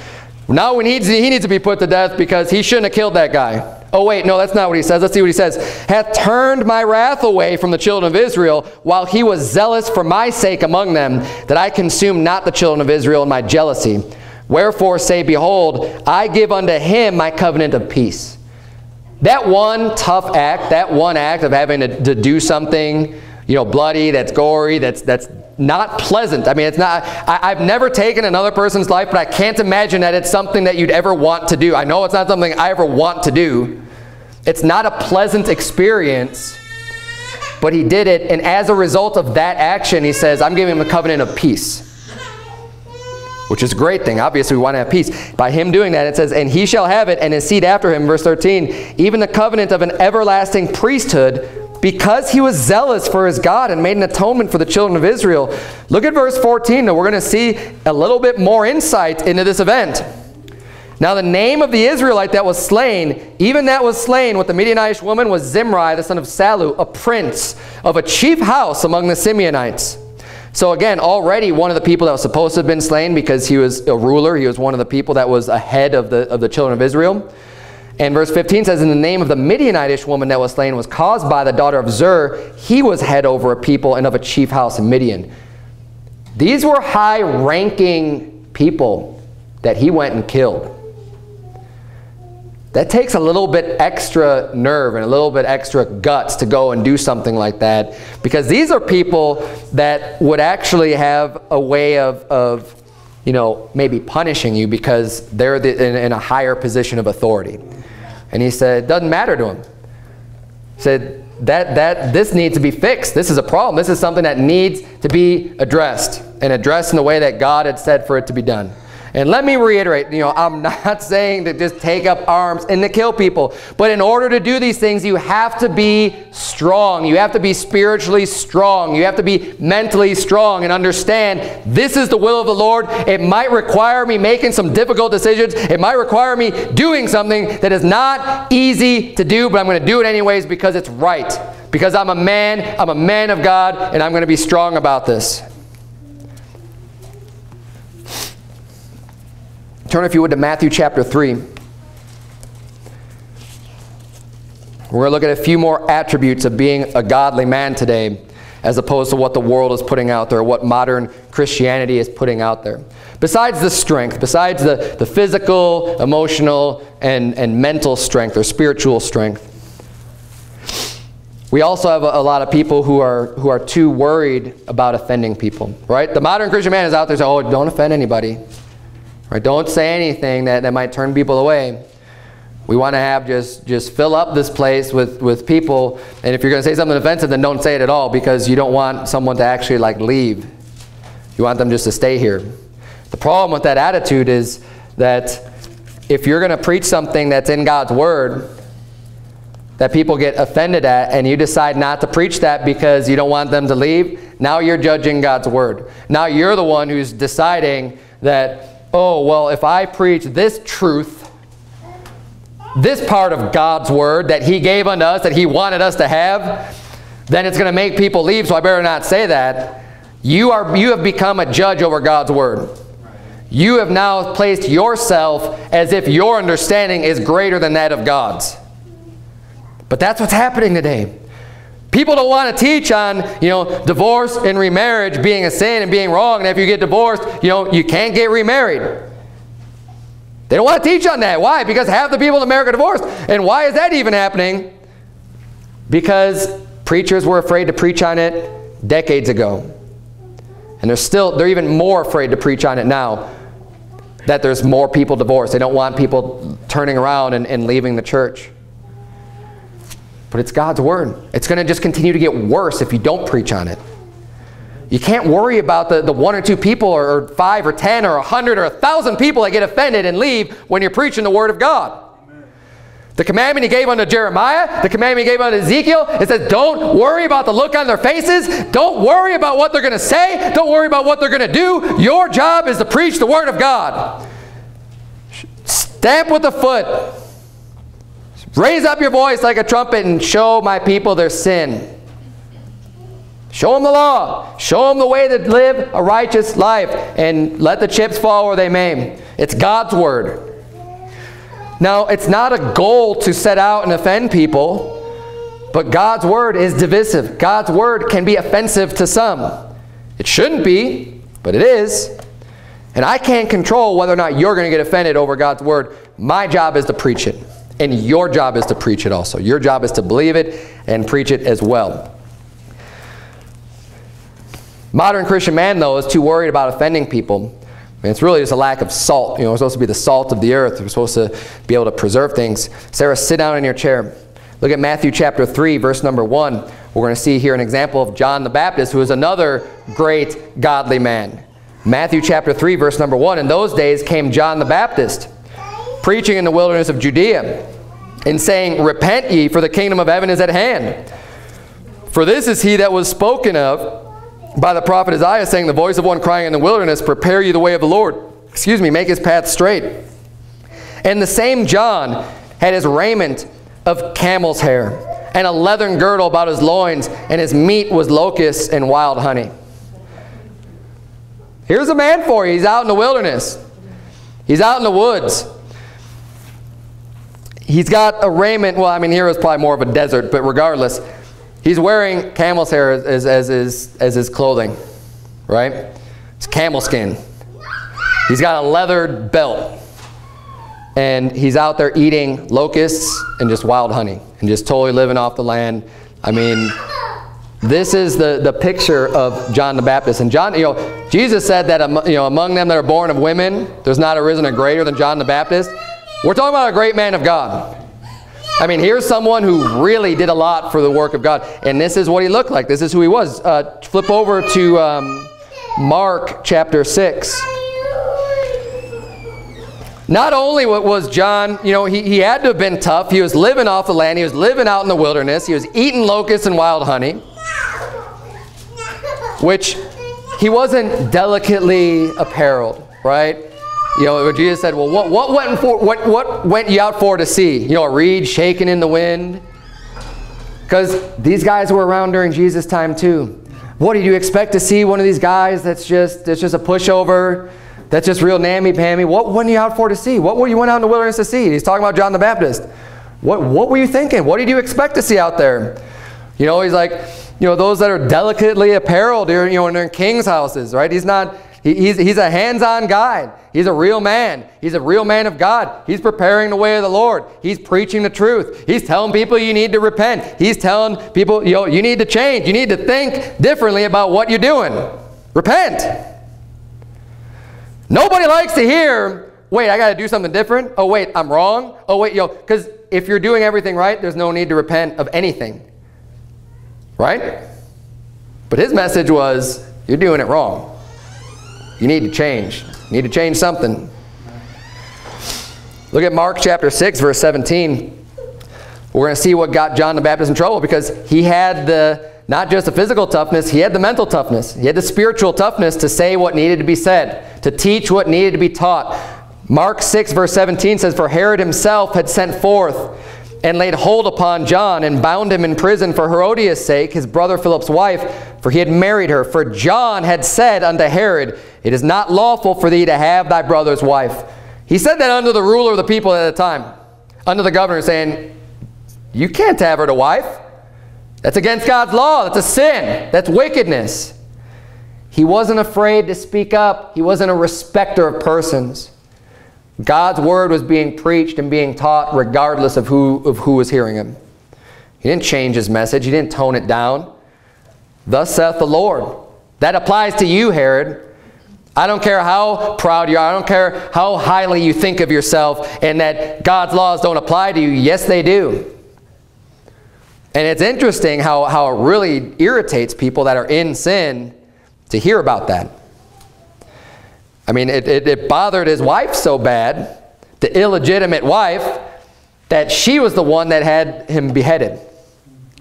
now he needs, he needs to be put to death because he shouldn't have killed that guy. Oh, wait, no, that's not what he says. Let's see what he says. Hath turned my wrath away from the children of Israel, while he was zealous for my sake among them, that I consume not the children of Israel in my jealousy. Wherefore say, Behold, I give unto him my covenant of peace. That one tough act, that one act of having to, to do something, you know, bloody, that's gory, that's, that's not pleasant. I mean, it's not, I, have never taken another person's life, but I can't imagine that it's something that you'd ever want to do. I know it's not something I ever want to do. It's not a pleasant experience, but he did it, and as a result of that action, he says, I'm giving him a covenant of peace. Which is a great thing. Obviously, we want to have peace. By him doing that, it says, And he shall have it, and his seed after him, verse 13, even the covenant of an everlasting priesthood because he was zealous for his God and made an atonement for the children of Israel. Look at verse 14. Now we're going to see a little bit more insight into this event. Now the name of the Israelite that was slain, even that was slain with the Midianitish woman, was Zimri, the son of Salu, a prince of a chief house among the Simeonites. So again, already one of the people that was supposed to have been slain because he was a ruler, he was one of the people that was ahead of the, of the children of Israel. And verse 15 says, In the name of the Midianitish woman that was slain was Cozbi the daughter of Zur. He was head over a people and of a chief house in Midian. These were high-ranking people that he went and killed. That takes a little bit extra nerve and a little bit extra guts to go and do something like that because these are people that would actually have a way of, of you know, maybe punishing you because they're the, in, in a higher position of authority. And he said, it doesn't matter to him. He said, that, that, this needs to be fixed. This is a problem. This is something that needs to be addressed and addressed in the way that God had said for it to be done. And let me reiterate, you know, I'm not saying to just take up arms and to kill people. But in order to do these things, you have to be strong. You have to be spiritually strong. You have to be mentally strong and understand this is the will of the Lord. It might require me making some difficult decisions. It might require me doing something that is not easy to do, but I'm going to do it anyways because it's right. Because I'm a man, I'm a man of God, and I'm going to be strong about this. Turn, if you would, to Matthew chapter 3. We're going to look at a few more attributes of being a godly man today as opposed to what the world is putting out there, what modern Christianity is putting out there. Besides the strength, besides the, the physical, emotional, and, and mental strength or spiritual strength, we also have a, a, lot of people who are, who are too worried about offending people, right? The modern Christian man is out there saying, oh, don't offend anybody. Right? Don't say anything that, that might turn people away. We want to have just, just fill up this place with, with people. And if you're going to say something offensive, then don't say it at all because you don't want someone to actually like leave. You want them just to stay here. The problem with that attitude is that if you're going to preach something that's in God's Word that people get offended at and you decide not to preach that because you don't want them to leave, now you're judging God's Word. Now you're the one who's deciding that oh, well, if I preach this truth, this part of God's word that he gave unto us, that he wanted us to have, then it's going to make people leave, so I better not say that. You, are, you have become a judge over God's word. You have now placed yourself as if your understanding is greater than that of God's. But that's what's happening today. People don't want to teach on, you know, divorce and remarriage being a sin and being wrong. And if you get divorced, you know, you can't get remarried. They don't want to teach on that. Why? Because half the people in America divorced. And why is that even happening? Because preachers were afraid to preach on it decades ago. And they're still, they're even more afraid to preach on it now that there's more people divorced. They don't want people turning around and, and leaving the church. But it's God's word. It's going to just continue to get worse if you don't preach on it. You can't worry about the, the one or two people or, or five or ten or a hundred or a thousand people that get offended and leave when you're preaching the word of God. The commandment he gave unto Jeremiah, the commandment he gave unto Ezekiel, it says don't worry about the look on their faces. Don't worry about what they're going to say. Don't worry about what they're going to do. Your job is to preach the word of God. Stamp with the foot. Raise up your voice like a trumpet and show my people their sin. Show them the law. Show them the way to live a righteous life. And let the chips fall where they may. It's God's word. Now, it's not a goal to set out and offend people. But God's word is divisive. God's word can be offensive to some. It shouldn't be, but it is. And I can't control whether or not you're going to get offended over God's word. My job is to preach it. And your job is to preach it also. Your job is to believe it and preach it as well. Modern Christian man, though, is too worried about offending people. I mean, it's really just a lack of salt. You know, we're supposed to be the salt of the earth. We're supposed to be able to preserve things. Sarah, sit down in your chair. Look at Matthew chapter 3, verse number 1. We're going to see here an example of John the Baptist, who is another great godly man. Matthew chapter 3, verse number 1. In those days came John the Baptist preaching in the wilderness of Judea, and saying, Repent ye, for the kingdom of heaven is at hand. For this is he that was spoken of by the prophet Isaiah, saying, The voice of one crying in the wilderness, Prepare ye the way of the Lord. Excuse me, make his path straight. And the same John had his raiment of camel's hair, and a leathern girdle about his loins, and his meat was locusts and wild honey. Here's a man for you. He's out in the wilderness. He's out in the woods. He's got a raiment, well, I mean, here is probably more of a desert, but regardless, he's wearing camel's hair as, as, as, his, as his clothing, right? It's camel skin. He's got a leathered belt. And he's out there eating locusts and just wild honey and just totally living off the land. I mean, this is the, the picture of John the Baptist. And John, you know, Jesus said that you know, among them that are born of women, there's not arisen a greater than John the Baptist. We're talking about a great man of God. I mean, here's someone who really did a lot for the work of God. And this is what he looked like. This is who he was. Uh, flip over to um, Mark chapter 6. Not only was John, you know, he, he had to have been tough. He was living off the land. He was living out in the wilderness. He was eating locusts and wild honey, which he wasn't delicately apparelled, right? You know, Jesus said, well, what, what, went for, what, what went you out for to see? You know, a reed shaking in the wind? Because these guys were around during Jesus' time too. What did you expect to see one of these guys that's just, that's just a pushover? That's just real namby-pamby. What went you out for to see? What were you went out in the wilderness to see? He's talking about John the Baptist. What, what were you thinking? What did you expect to see out there? You know, he's like, you know, those that are delicately apparelled, you know, in their king's houses, right? He's not, he, he's, he's a hands-on guy. He's a real man. He's a real man of God. He's preparing the way of the Lord. He's preaching the truth. He's telling people you need to repent. He's telling people, you know, you need to change. You need to think differently about what you're doing. Repent. Nobody likes to hear, wait, I got to do something different. Oh, wait, I'm wrong. Oh, wait, yo, because if you're doing everything right, there's no need to repent of anything. Right? But his message was, you're doing it wrong. You need to change. You need to change something. Look at Mark chapter 6, verse 17. We're going to see what got John the Baptist in trouble because he had the not just the physical toughness, he had the mental toughness. He had the spiritual toughness to say what needed to be said, to teach what needed to be taught. Mark 6 verse 17 says, For Herod himself had sent forth and laid hold upon John and bound him in prison for Herodias' sake, his brother Philip's wife, for he had married her. For John had said unto Herod, It is not lawful for thee to have thy brother's wife. He said that under the ruler of the people at the time, under the governor, saying, You can't have her to wife. That's against God's law. That's a sin. That's wickedness. He wasn't afraid to speak up. He wasn't a respecter of persons. God's word was being preached and being taught regardless of who, of who was hearing him. He didn't change his message. He didn't tone it down. Thus saith the Lord. That applies to you, Herod. I don't care how proud you are. I don't care how highly you think of yourself and that God's laws don't apply to you. Yes, they do. And it's interesting how, how it really irritates people that are in sin to hear about that. I mean, it, it, it, bothered his wife so bad, the illegitimate wife, that she was the one that had him beheaded.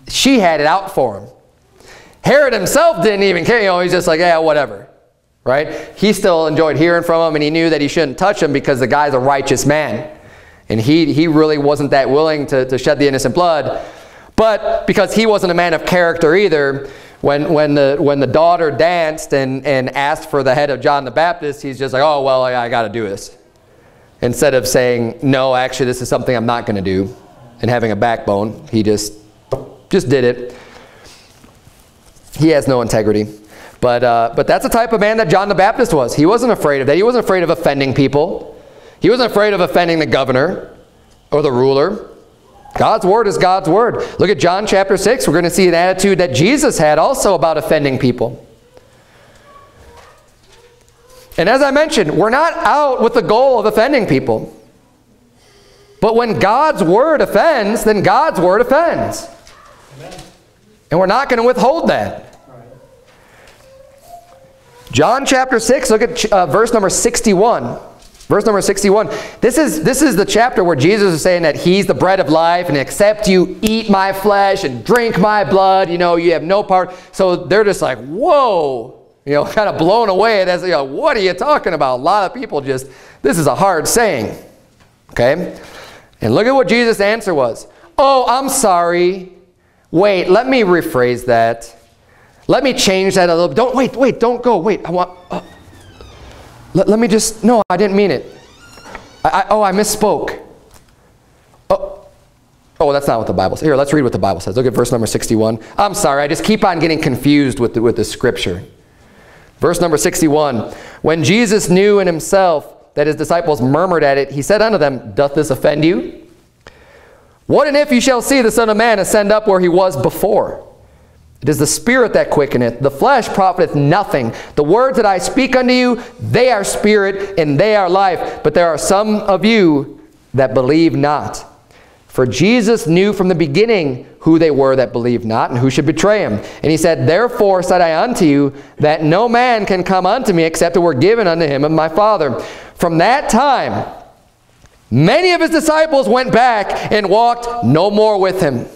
She had it out for him. Herod himself didn't even care. You know, he's just like, yeah, whatever. Right? He still enjoyed hearing from him, and he knew that he shouldn't touch him because the guy's a righteous man. And he, he really wasn't that willing to, to shed the innocent blood. But because he wasn't a man of character either, when, when, the, when the daughter danced and, and asked for the head of John the Baptist, he's just like, oh, well, I, I got to do this. Instead of saying, no, actually, this is something I'm not going to do, and having a backbone, he just, just did it. He has no integrity. But, uh, but that's the type of man that John the Baptist was. He wasn't afraid of that. He wasn't afraid of offending people. He wasn't afraid of offending the governor or the ruler. God's word is God's word. Look at John chapter 6. We're going to see an attitude that Jesus had also about offending people. And as I mentioned, we're not out with the goal of offending people. But when God's word offends, then God's word offends. Amen. And we're not going to withhold that. John chapter 6, look at uh, verse number 61. Verse number 61. This is, this is the chapter where Jesus is saying that he's the bread of life and except you eat my flesh and drink my blood, you know, you have no part. So they're just like, whoa, you know, kind of blown away. As, you know, what are you talking about? A lot of people just, this is a hard saying. Okay? And look at what Jesus' answer was. Oh, I'm sorry. Wait, let me rephrase that. Let me change that a little. Don't, wait, wait, don't go. Wait, I want... Uh, let, let me just, no, I didn't mean it. I, I, oh, I misspoke. Oh, oh, that's not what the Bible says. Here, let's read what the Bible says. Look at verse number 61. I'm sorry, I just keep on getting confused with the, with the scripture. Verse number 61. When Jesus knew in himself that his disciples murmured at it, he said unto them, Doth this offend you? What and if you shall see the Son of Man ascend up where he was before? It is the Spirit that quickeneth. The flesh profiteth nothing. The words that I speak unto you, they are spirit and they are life. But there are some of you that believe not. For Jesus knew from the beginning who they were that believed not and who should betray him. And he said, Therefore said I unto you, that no man can come unto me except it were given unto him of my Father. From that time, Many of his disciples went back and walked no more with him.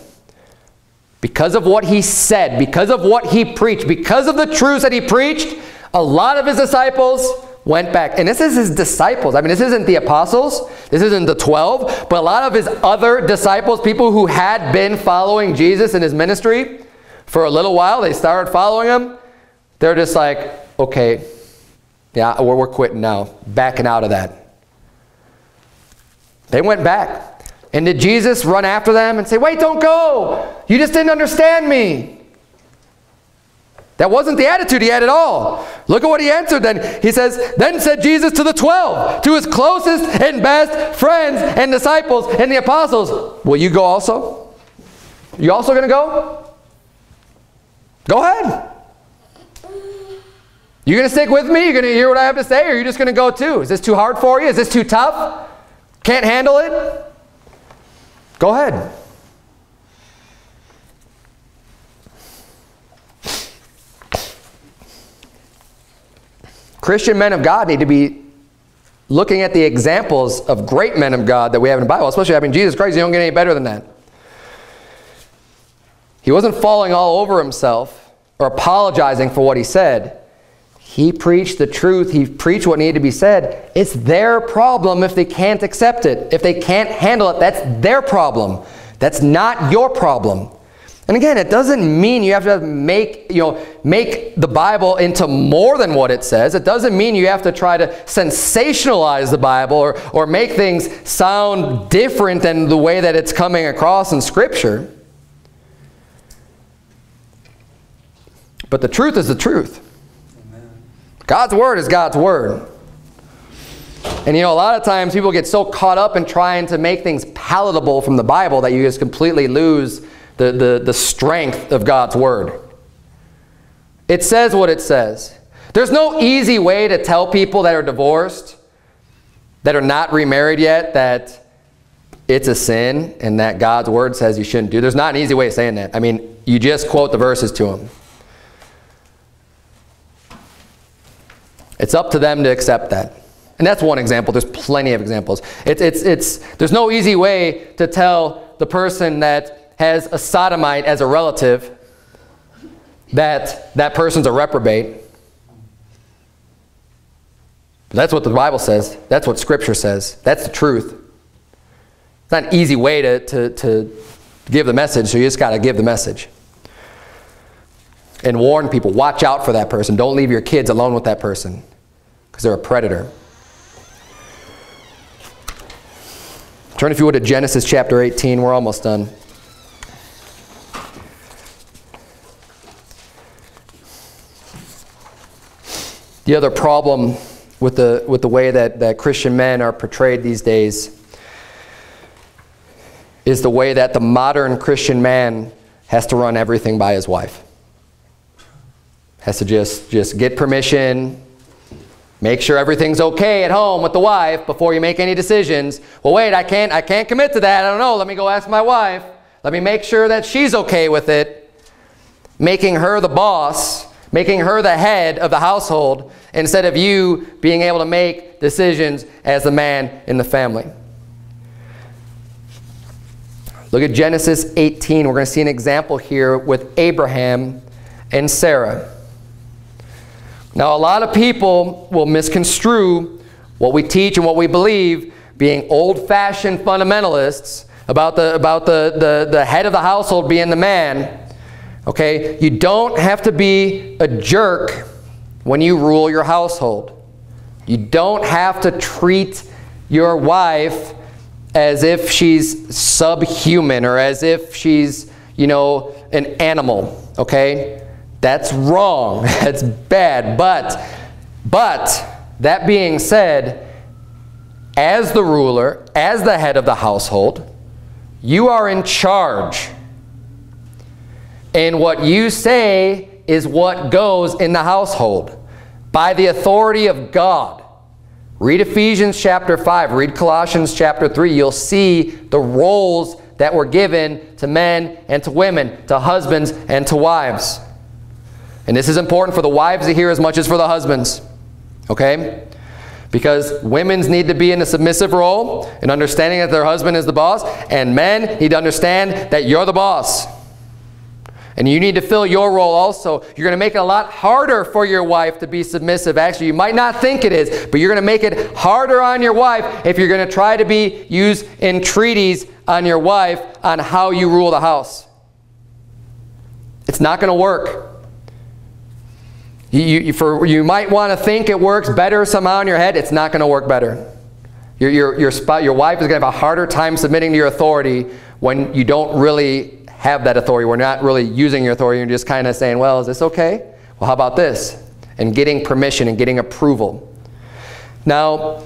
Because of what he said, because of what he preached, because of the truths that he preached, a lot of his disciples went back. And this is his disciples. I mean, this isn't the apostles. This isn't the 12. But a lot of his other disciples, people who had been following Jesus in his ministry for a little while, they started following him. They're just like, okay, yeah, we're, we're quitting now, backing out of that. They went back. And did Jesus run after them and say, wait, don't go. You just didn't understand me. That wasn't the attitude he had at all. Look at what he answered then. He says, Then said Jesus to the twelve, to his closest and best friends and disciples and the apostles, Will you go also? You also going to go? Go ahead. You going to stick with me? You going to hear what I have to say? Or are you just going to go too? Is this too hard for you? Is this too tough? Can't handle it? Go ahead. Christian men of God need to be looking at the examples of great men of God that we have in the Bible, especially, I mean, Jesus Christ, you don't get any better than that. He wasn't falling all over himself or apologizing for what he said. He preached the truth. He preached what needed to be said. It's their problem if they can't accept it. If they can't handle it, that's their problem. That's not your problem. And again, it doesn't mean you have to make, you know, make the Bible into more than what it says. It doesn't mean you have to try to sensationalize the Bible or, or make things sound different than the way that it's coming across in Scripture. But the truth is the truth. God's Word is God's Word. And you know, a lot of times people get so caught up in trying to make things palatable from the Bible that you just completely lose the, the, the strength of God's Word. It says what it says. There's no easy way to tell people that are divorced, that are not remarried yet, that it's a sin and that God's Word says you shouldn't do. There's not an easy way of saying that. I mean, you just quote the verses to them. It's up to them to accept that. And that's one example. There's plenty of examples. It's, it's, it's, there's no easy way to tell the person that has a sodomite as a relative, that that person's a reprobate. That's what the Bible says. That's what Scripture says. That's the truth. It's not an easy way to, to, to give the message, so you just got to give the message. And warn people, watch out for that person. Don't leave your kids alone with that person because they're a predator. Turn, if you would, to Genesis chapter 18. We're almost done. The other problem with the, with the way that, that Christian men are portrayed these days is the way that the modern Christian man has to run everything by his wife. Has to just, just get permission, make sure everything's okay at home with the wife before you make any decisions. Well, wait, I can't, I can't commit to that. I don't know. Let me go ask my wife. Let me make sure that she's okay with it. Making her the boss making her the head of the household instead of you being able to make decisions as the man in the family. Look at Genesis 18. We're going to see an example here with Abraham and Sarah. Now, a lot of people will misconstrue what we teach and what we believe being old-fashioned fundamentalists about, the, about the, the, the head of the household being the man Okay? You don't have to be a jerk when you rule your household. You don't have to treat your wife as if she's subhuman or as if she's, you know, an animal, okay? That's wrong. That's bad. But, but, that being said, as the ruler, as the head of the household, you are in charge. And what you say is what goes in the household by the authority of God. Read Ephesians chapter 5, read Colossians chapter 3. You'll see the roles that were given to men and to women, to husbands and to wives. And this is important for the wives to hear as much as for the husbands. Okay? Because women's need to be in a submissive role and understanding that their husband is the boss, and men need to understand that you're the boss. And you need to fill your role also. You're going to make it a lot harder for your wife to be submissive. Actually, you might not think it is, but you're going to make it harder on your wife if you're going to try to be use entreaties on your wife on how you rule the house. It's not going to work. You, you, for, you might want to think it works better somehow in your head. It's not going to work better. Your, your, your, spot, your wife is going to have a harder time submitting to your authority when you don't really have that authority. We're not really using your authority. You're just kind of saying, well, is this okay? Well, how about this? And getting permission and getting approval. Now,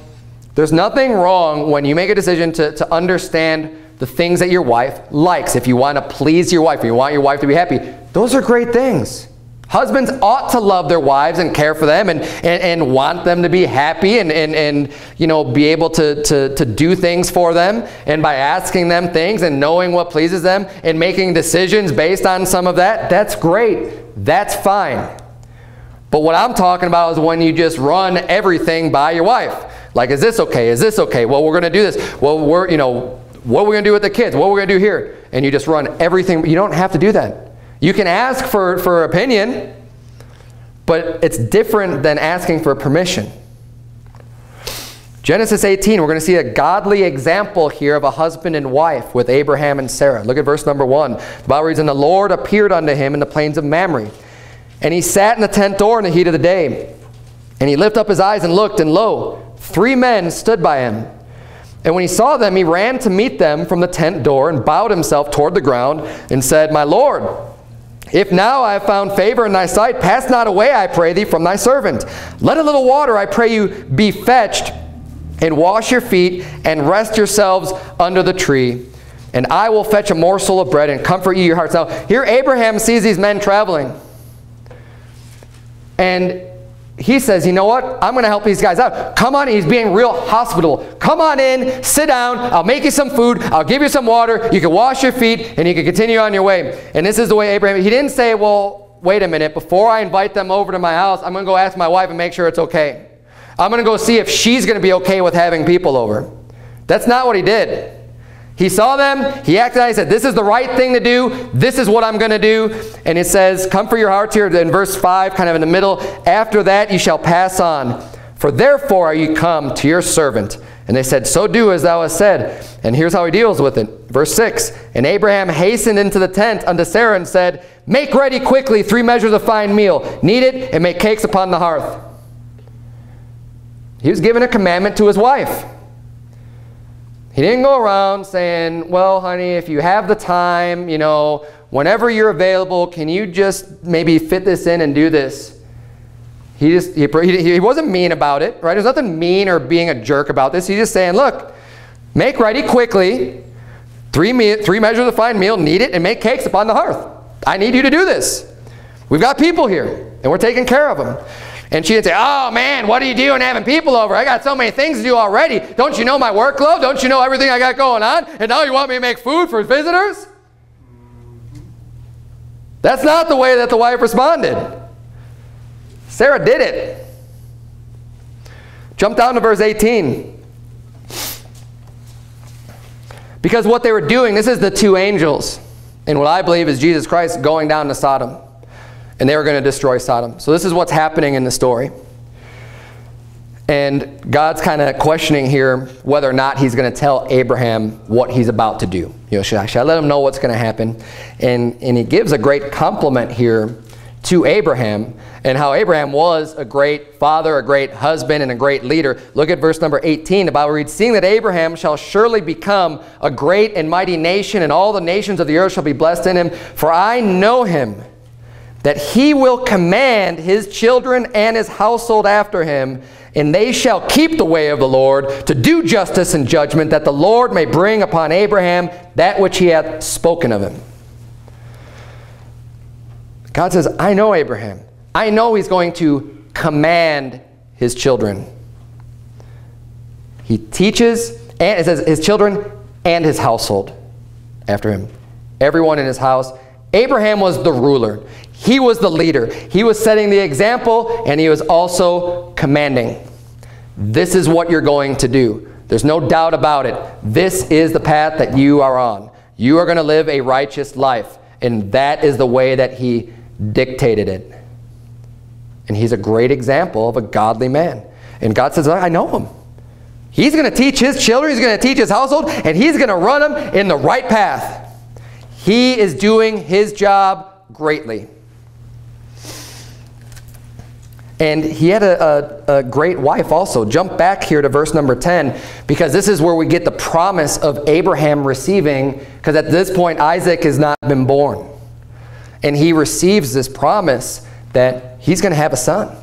there's nothing wrong when you make a decision to, to understand the things that your wife likes. If you want to please your wife, or you want your wife to be happy, those are great things. Husbands ought to love their wives and care for them and, and, and want them to be happy and, and, and you know, be able to, to, to do things for them. And by asking them things and knowing what pleases them and making decisions based on some of that, that's great. That's fine. But what I'm talking about is when you just run everything by your wife. Like, is this okay? Is this okay? Well, we're going to do this. Well, we're, you know, what are we going to do with the kids? What are we going to do here? And you just run everything. You don't have to do that. You can ask for, for opinion, but it's different than asking for permission. Genesis 18, we're going to see a godly example here of a husband and wife with Abraham and Sarah. Look at verse number 1. The Bible reads, And the Lord appeared unto him in the plains of Mamre. And he sat in the tent door in the heat of the day. And he lifted up his eyes and looked, and lo, three men stood by him. And when he saw them, he ran to meet them from the tent door and bowed himself toward the ground and said, My Lord, if now I have found favor in thy sight, pass not away, I pray thee, from thy servant. Let a little water, I pray you, be fetched, and wash your feet, and rest yourselves under the tree. And I will fetch a morsel of bread, and comfort you your hearts. Now, here Abraham sees these men traveling. And he says, you know what? I'm going to help these guys out. Come on, he's being real hospitable. Come on in, sit down, I'll make you some food, I'll give you some water, you can wash your feet, and you can continue on your way. And this is the way Abraham, he didn't say, well, wait a minute, before I invite them over to my house, I'm going to go ask my wife and make sure it's okay. I'm going to go see if she's going to be okay with having people over. That's not what he did. He saw them, he acted he said, this is the right thing to do, this is what I'm going to do. And it says, comfort your hearts here in verse 5, kind of in the middle. After that you shall pass on. For therefore are you come to your servant. And they said, so do as thou hast said. And here's how he deals with it. Verse 6, And Abraham hastened into the tent unto Sarah and said, Make ready quickly three measures of fine meal, knead it, and make cakes upon the hearth. He was giving a commandment to his wife. He didn't go around saying, well, honey, if you have the time, you know, whenever you're available, can you just maybe fit this in and do this? He just, he, he wasn't mean about it, right? There's nothing mean or being a jerk about this. He's just saying, look, make ready quickly, three, me three measures of fine meal, knead it, and make cakes upon the hearth. I need you to do this. We've got people here, and we're taking care of them. And she'd say, oh man, what are you doing having people over? I got so many things to do already. Don't you know my workload? Don't you know everything I got going on? And now you want me to make food for visitors? That's not the way that the wife responded. Sarah did it. Jump down to verse 18. Because what they were doing, this is the two angels, and what I believe is Jesus Christ going down to Sodom and they were going to destroy Sodom. So this is what's happening in the story. And God's kind of questioning here whether or not he's going to tell Abraham what he's about to do. You know, should I, should I let him know what's going to happen? And, and he gives a great compliment here to Abraham and how Abraham was a great father, a great husband, and a great leader. Look at verse number 18. The Bible reads, Seeing that Abraham shall surely become a great and mighty nation, and all the nations of the earth shall be blessed in him, for I know him that he will command his children and his household after him, and they shall keep the way of the Lord to do justice and judgment, that the Lord may bring upon Abraham that which he hath spoken of him. God says, I know Abraham. I know he's going to command his children. He teaches, and it says his children and his household after him. Everyone in his house. Abraham was the ruler. He was the leader. He was setting the example, and he was also commanding. This is what you're going to do. There's no doubt about it. This is the path that you are on. You are going to live a righteous life. And that is the way that he dictated it. And he's a great example of a godly man. And God says, I know him. He's going to teach his children, he's going to teach his household, and he's going to run them in the right path. He is doing his job greatly. And he had a, a, a, great wife also. Jump back here to verse number 10 because this is where we get the promise of Abraham receiving because at this point Isaac has not been born. And he receives this promise that he's going to have a son.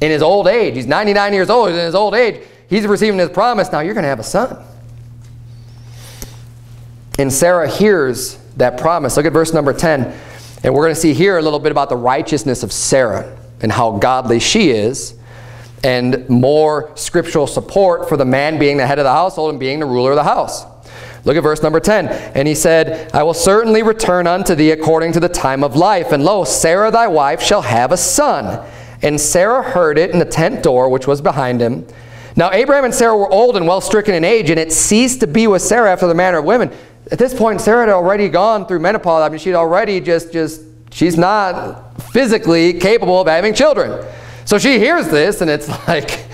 In his old age, he's 99 years old, in his old age, he's receiving his promise, now you're going to have a son. And Sarah hears that promise. Look at verse number 10. And we're going to see here a little bit about the righteousness of Sarah and how godly she is and more scriptural support for the man being the head of the household and being the ruler of the house. Look at verse number 10. And he said, I will certainly return unto thee according to the time of life. And lo, Sarah thy wife shall have a son. And Sarah heard it in the tent door which was behind him. Now Abraham and Sarah were old and well stricken in age, and it ceased to be with Sarah after the manner of women. At this point, Sarah had already gone through menopause. I mean, she'd already just, just she's not physically capable of having children. So she hears this, and it's like,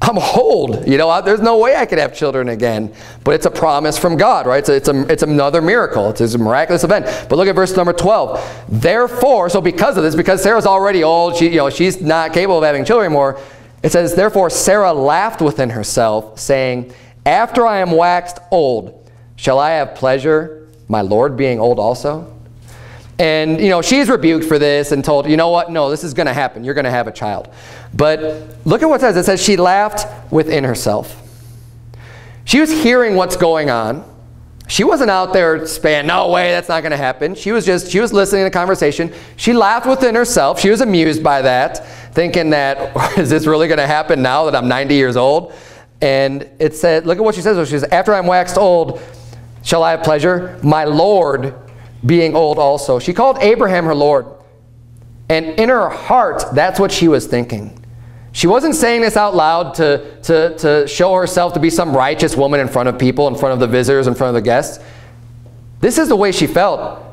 I'm old. You know, there's no way I could have children again. But it's a promise from God, right? So it's, a, it's another miracle. It's a miraculous event. But look at verse number 12. Therefore, so because of this, because Sarah's already old, she, you know, she's not capable of having children anymore, it says, Therefore Sarah laughed within herself, saying, After I am waxed old, shall I have pleasure, my Lord being old also? And, you know, she's rebuked for this and told, you know what, no, this is going to happen. You're going to have a child. But look at what it says. It says she laughed within herself. She was hearing what's going on. She wasn't out there saying, no way, that's not going to happen. She was just, she was listening to the conversation. She laughed within herself. She was amused by that, thinking that, is this really going to happen now that I'm 90 years old? And it said, look at what she says. She says, after I'm waxed old, shall I have pleasure? My Lord being old also. She called Abraham her Lord. And in her heart, that's what she was thinking. She wasn't saying this out loud to, to, to show herself to be some righteous woman in front of people, in front of the visitors, in front of the guests. This is the way she felt.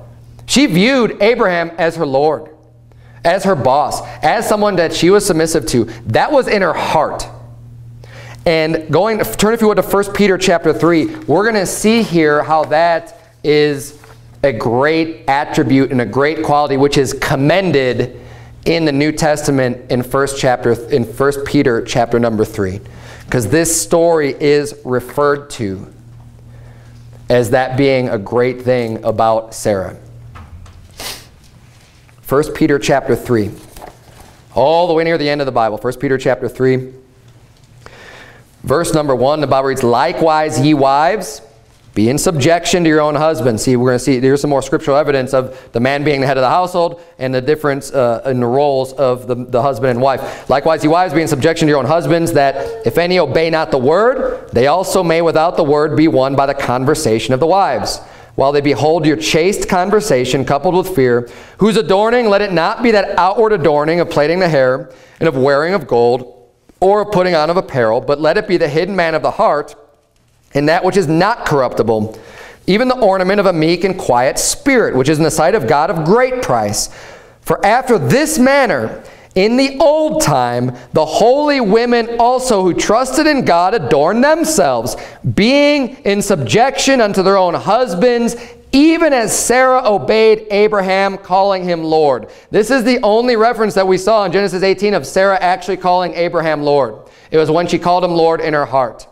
She viewed Abraham as her Lord, as her boss, as someone that she was submissive to. That was in her heart. And going, turn if you would to 1 Peter chapter 3, we're going to see here how that is a great attribute and a great quality which is commended in the New Testament in first chapter in 1 Peter chapter number 3 because this story is referred to as that being a great thing about Sarah. 1 Peter chapter 3 all the way near the end of the Bible 1 Peter chapter 3 verse number 1 the Bible reads likewise ye wives be in subjection to your own husband. See, we're going to see, there's some more scriptural evidence of the man being the head of the household and the difference uh, in the roles of the, the husband and wife. Likewise, ye wives, be in subjection to your own husbands, that if any obey not the word, they also may without the word be won by the conversation of the wives. While they behold your chaste conversation coupled with fear, whose adorning, let it not be that outward adorning of plaiting the hair and of wearing of gold, or putting on of apparel, but let it be the hidden man of the heart, in that which is not corruptible, even the ornament of a meek and quiet spirit, which is in the sight of God of great price. For after this manner, in the old time, the holy women also who trusted in God adorned themselves, being in subjection unto their own husbands, even as Sarah obeyed Abraham, calling him Lord. This is the only reference that we saw in Genesis 18 of Sarah actually calling Abraham Lord. It was when she called him Lord in her heart.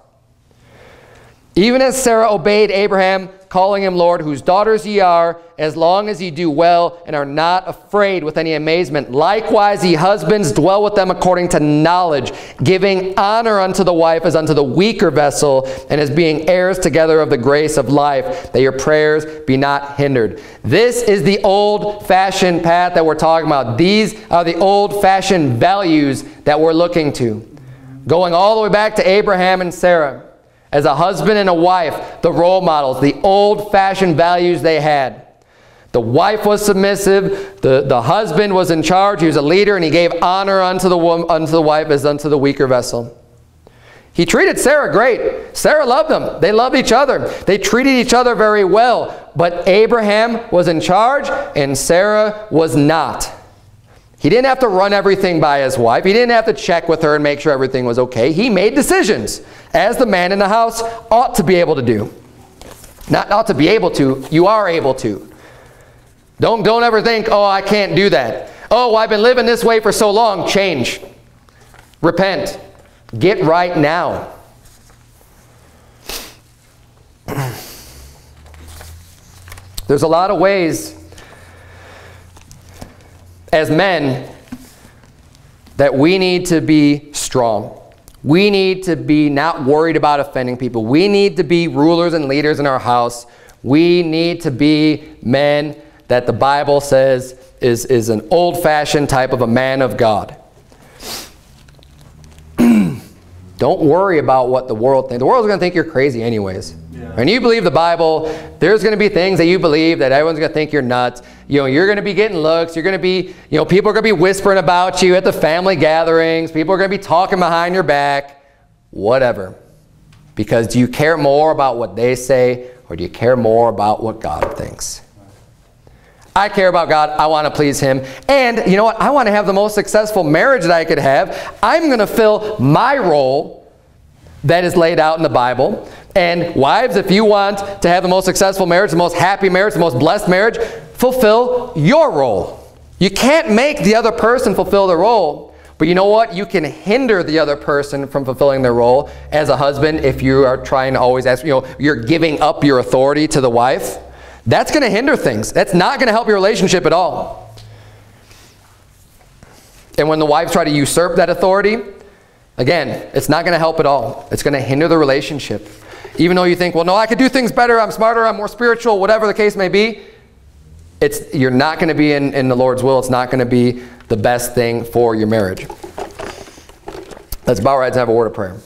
Even as Sarah obeyed Abraham, calling him Lord, whose daughters ye are, as long as ye do well and are not afraid with any amazement. Likewise, ye husbands, dwell with them according to knowledge, giving honor unto the wife as unto the weaker vessel, and as being heirs together of the grace of life, that your prayers be not hindered. This is the old-fashioned path that we're talking about. These are the old-fashioned values that we're looking to. Going all the way back to Abraham and Sarah as a husband and a wife, the role models, the old-fashioned values they had. The wife was submissive. The, the husband was in charge. He was a leader, and he gave honor unto the, woman, unto the wife as unto the weaker vessel. He treated Sarah great. Sarah loved them. They loved each other. They treated each other very well. But Abraham was in charge, and Sarah was not. He didn't have to run everything by his wife. He didn't have to check with her and make sure everything was okay. He made decisions, as the man in the house ought to be able to do. Not ought to be able to, you are able to. Don't, don't ever think, oh, I can't do that. Oh, I've been living this way for so long. Change. Repent. Get right now. There's a lot of ways as men that we need to be strong. We need to be not worried about offending people. We need to be rulers and leaders in our house. We need to be men that the Bible says is, is an old-fashioned type of a man of God. Don't worry about what the world thinks. The world's going to think you're crazy anyways. Yeah. When you believe the Bible, there's going to be things that you believe that everyone's going to think you're nuts. You know, you're going to be getting looks. You're going to be, you know, people are going to be whispering about you at the family gatherings. People are going to be talking behind your back. Whatever. Because do you care more about what they say or do you care more about what God thinks? I care about God. I want to please Him. And you know what? I want to have the most successful marriage that I could have. I'm going to fill my role that is laid out in the Bible. And wives, if you want to have the most successful marriage, the most happy marriage, the most blessed marriage, fulfill your role. You can't make the other person fulfill their role. But you know what? You can hinder the other person from fulfilling their role as a husband if you are trying to always ask, you know, you're giving up your authority to the wife. That's going to hinder things. That's not going to help your relationship at all. And when the wives try to usurp that authority, again, it's not going to help at all. It's going to hinder the relationship. Even though you think, well, no, I could do things better, I'm smarter, I'm more spiritual, whatever the case may be, it's, you're not going to be in, in the Lord's will. It's not going to be the best thing for your marriage. Let's bow our heads and have a word of prayer.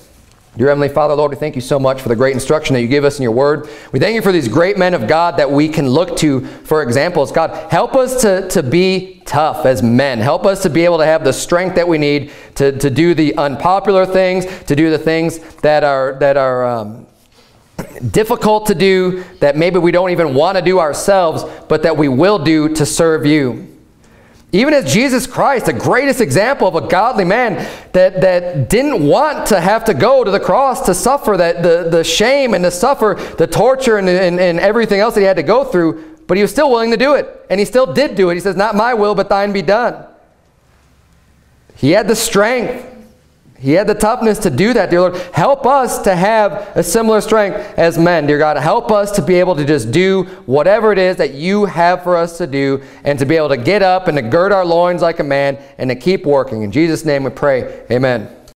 Dear Heavenly Father, Lord, we thank you so much for the great instruction that you give us in your word. We thank you for these great men of God that we can look to for examples. God, help us to, to be tough as men. Help us to be able to have the strength that we need to, to do the unpopular things, to do the things that are, that are um, difficult to do, that maybe we don't even want to do ourselves, but that we will do to serve you. Even as Jesus Christ, the greatest example of a godly man that, that didn't want to have to go to the cross to suffer that the, the shame and to suffer the torture and, and, and everything else that he had to go through, but he was still willing to do it. And he still did do it. He says, not my will, but thine be done. He had the strength he had the toughness to do that, dear Lord. Help us to have a similar strength as men, dear God. Help us to be able to just do whatever it is that you have for us to do and to be able to get up and to gird our loins like a man and to keep working. In Jesus' name we pray. Amen.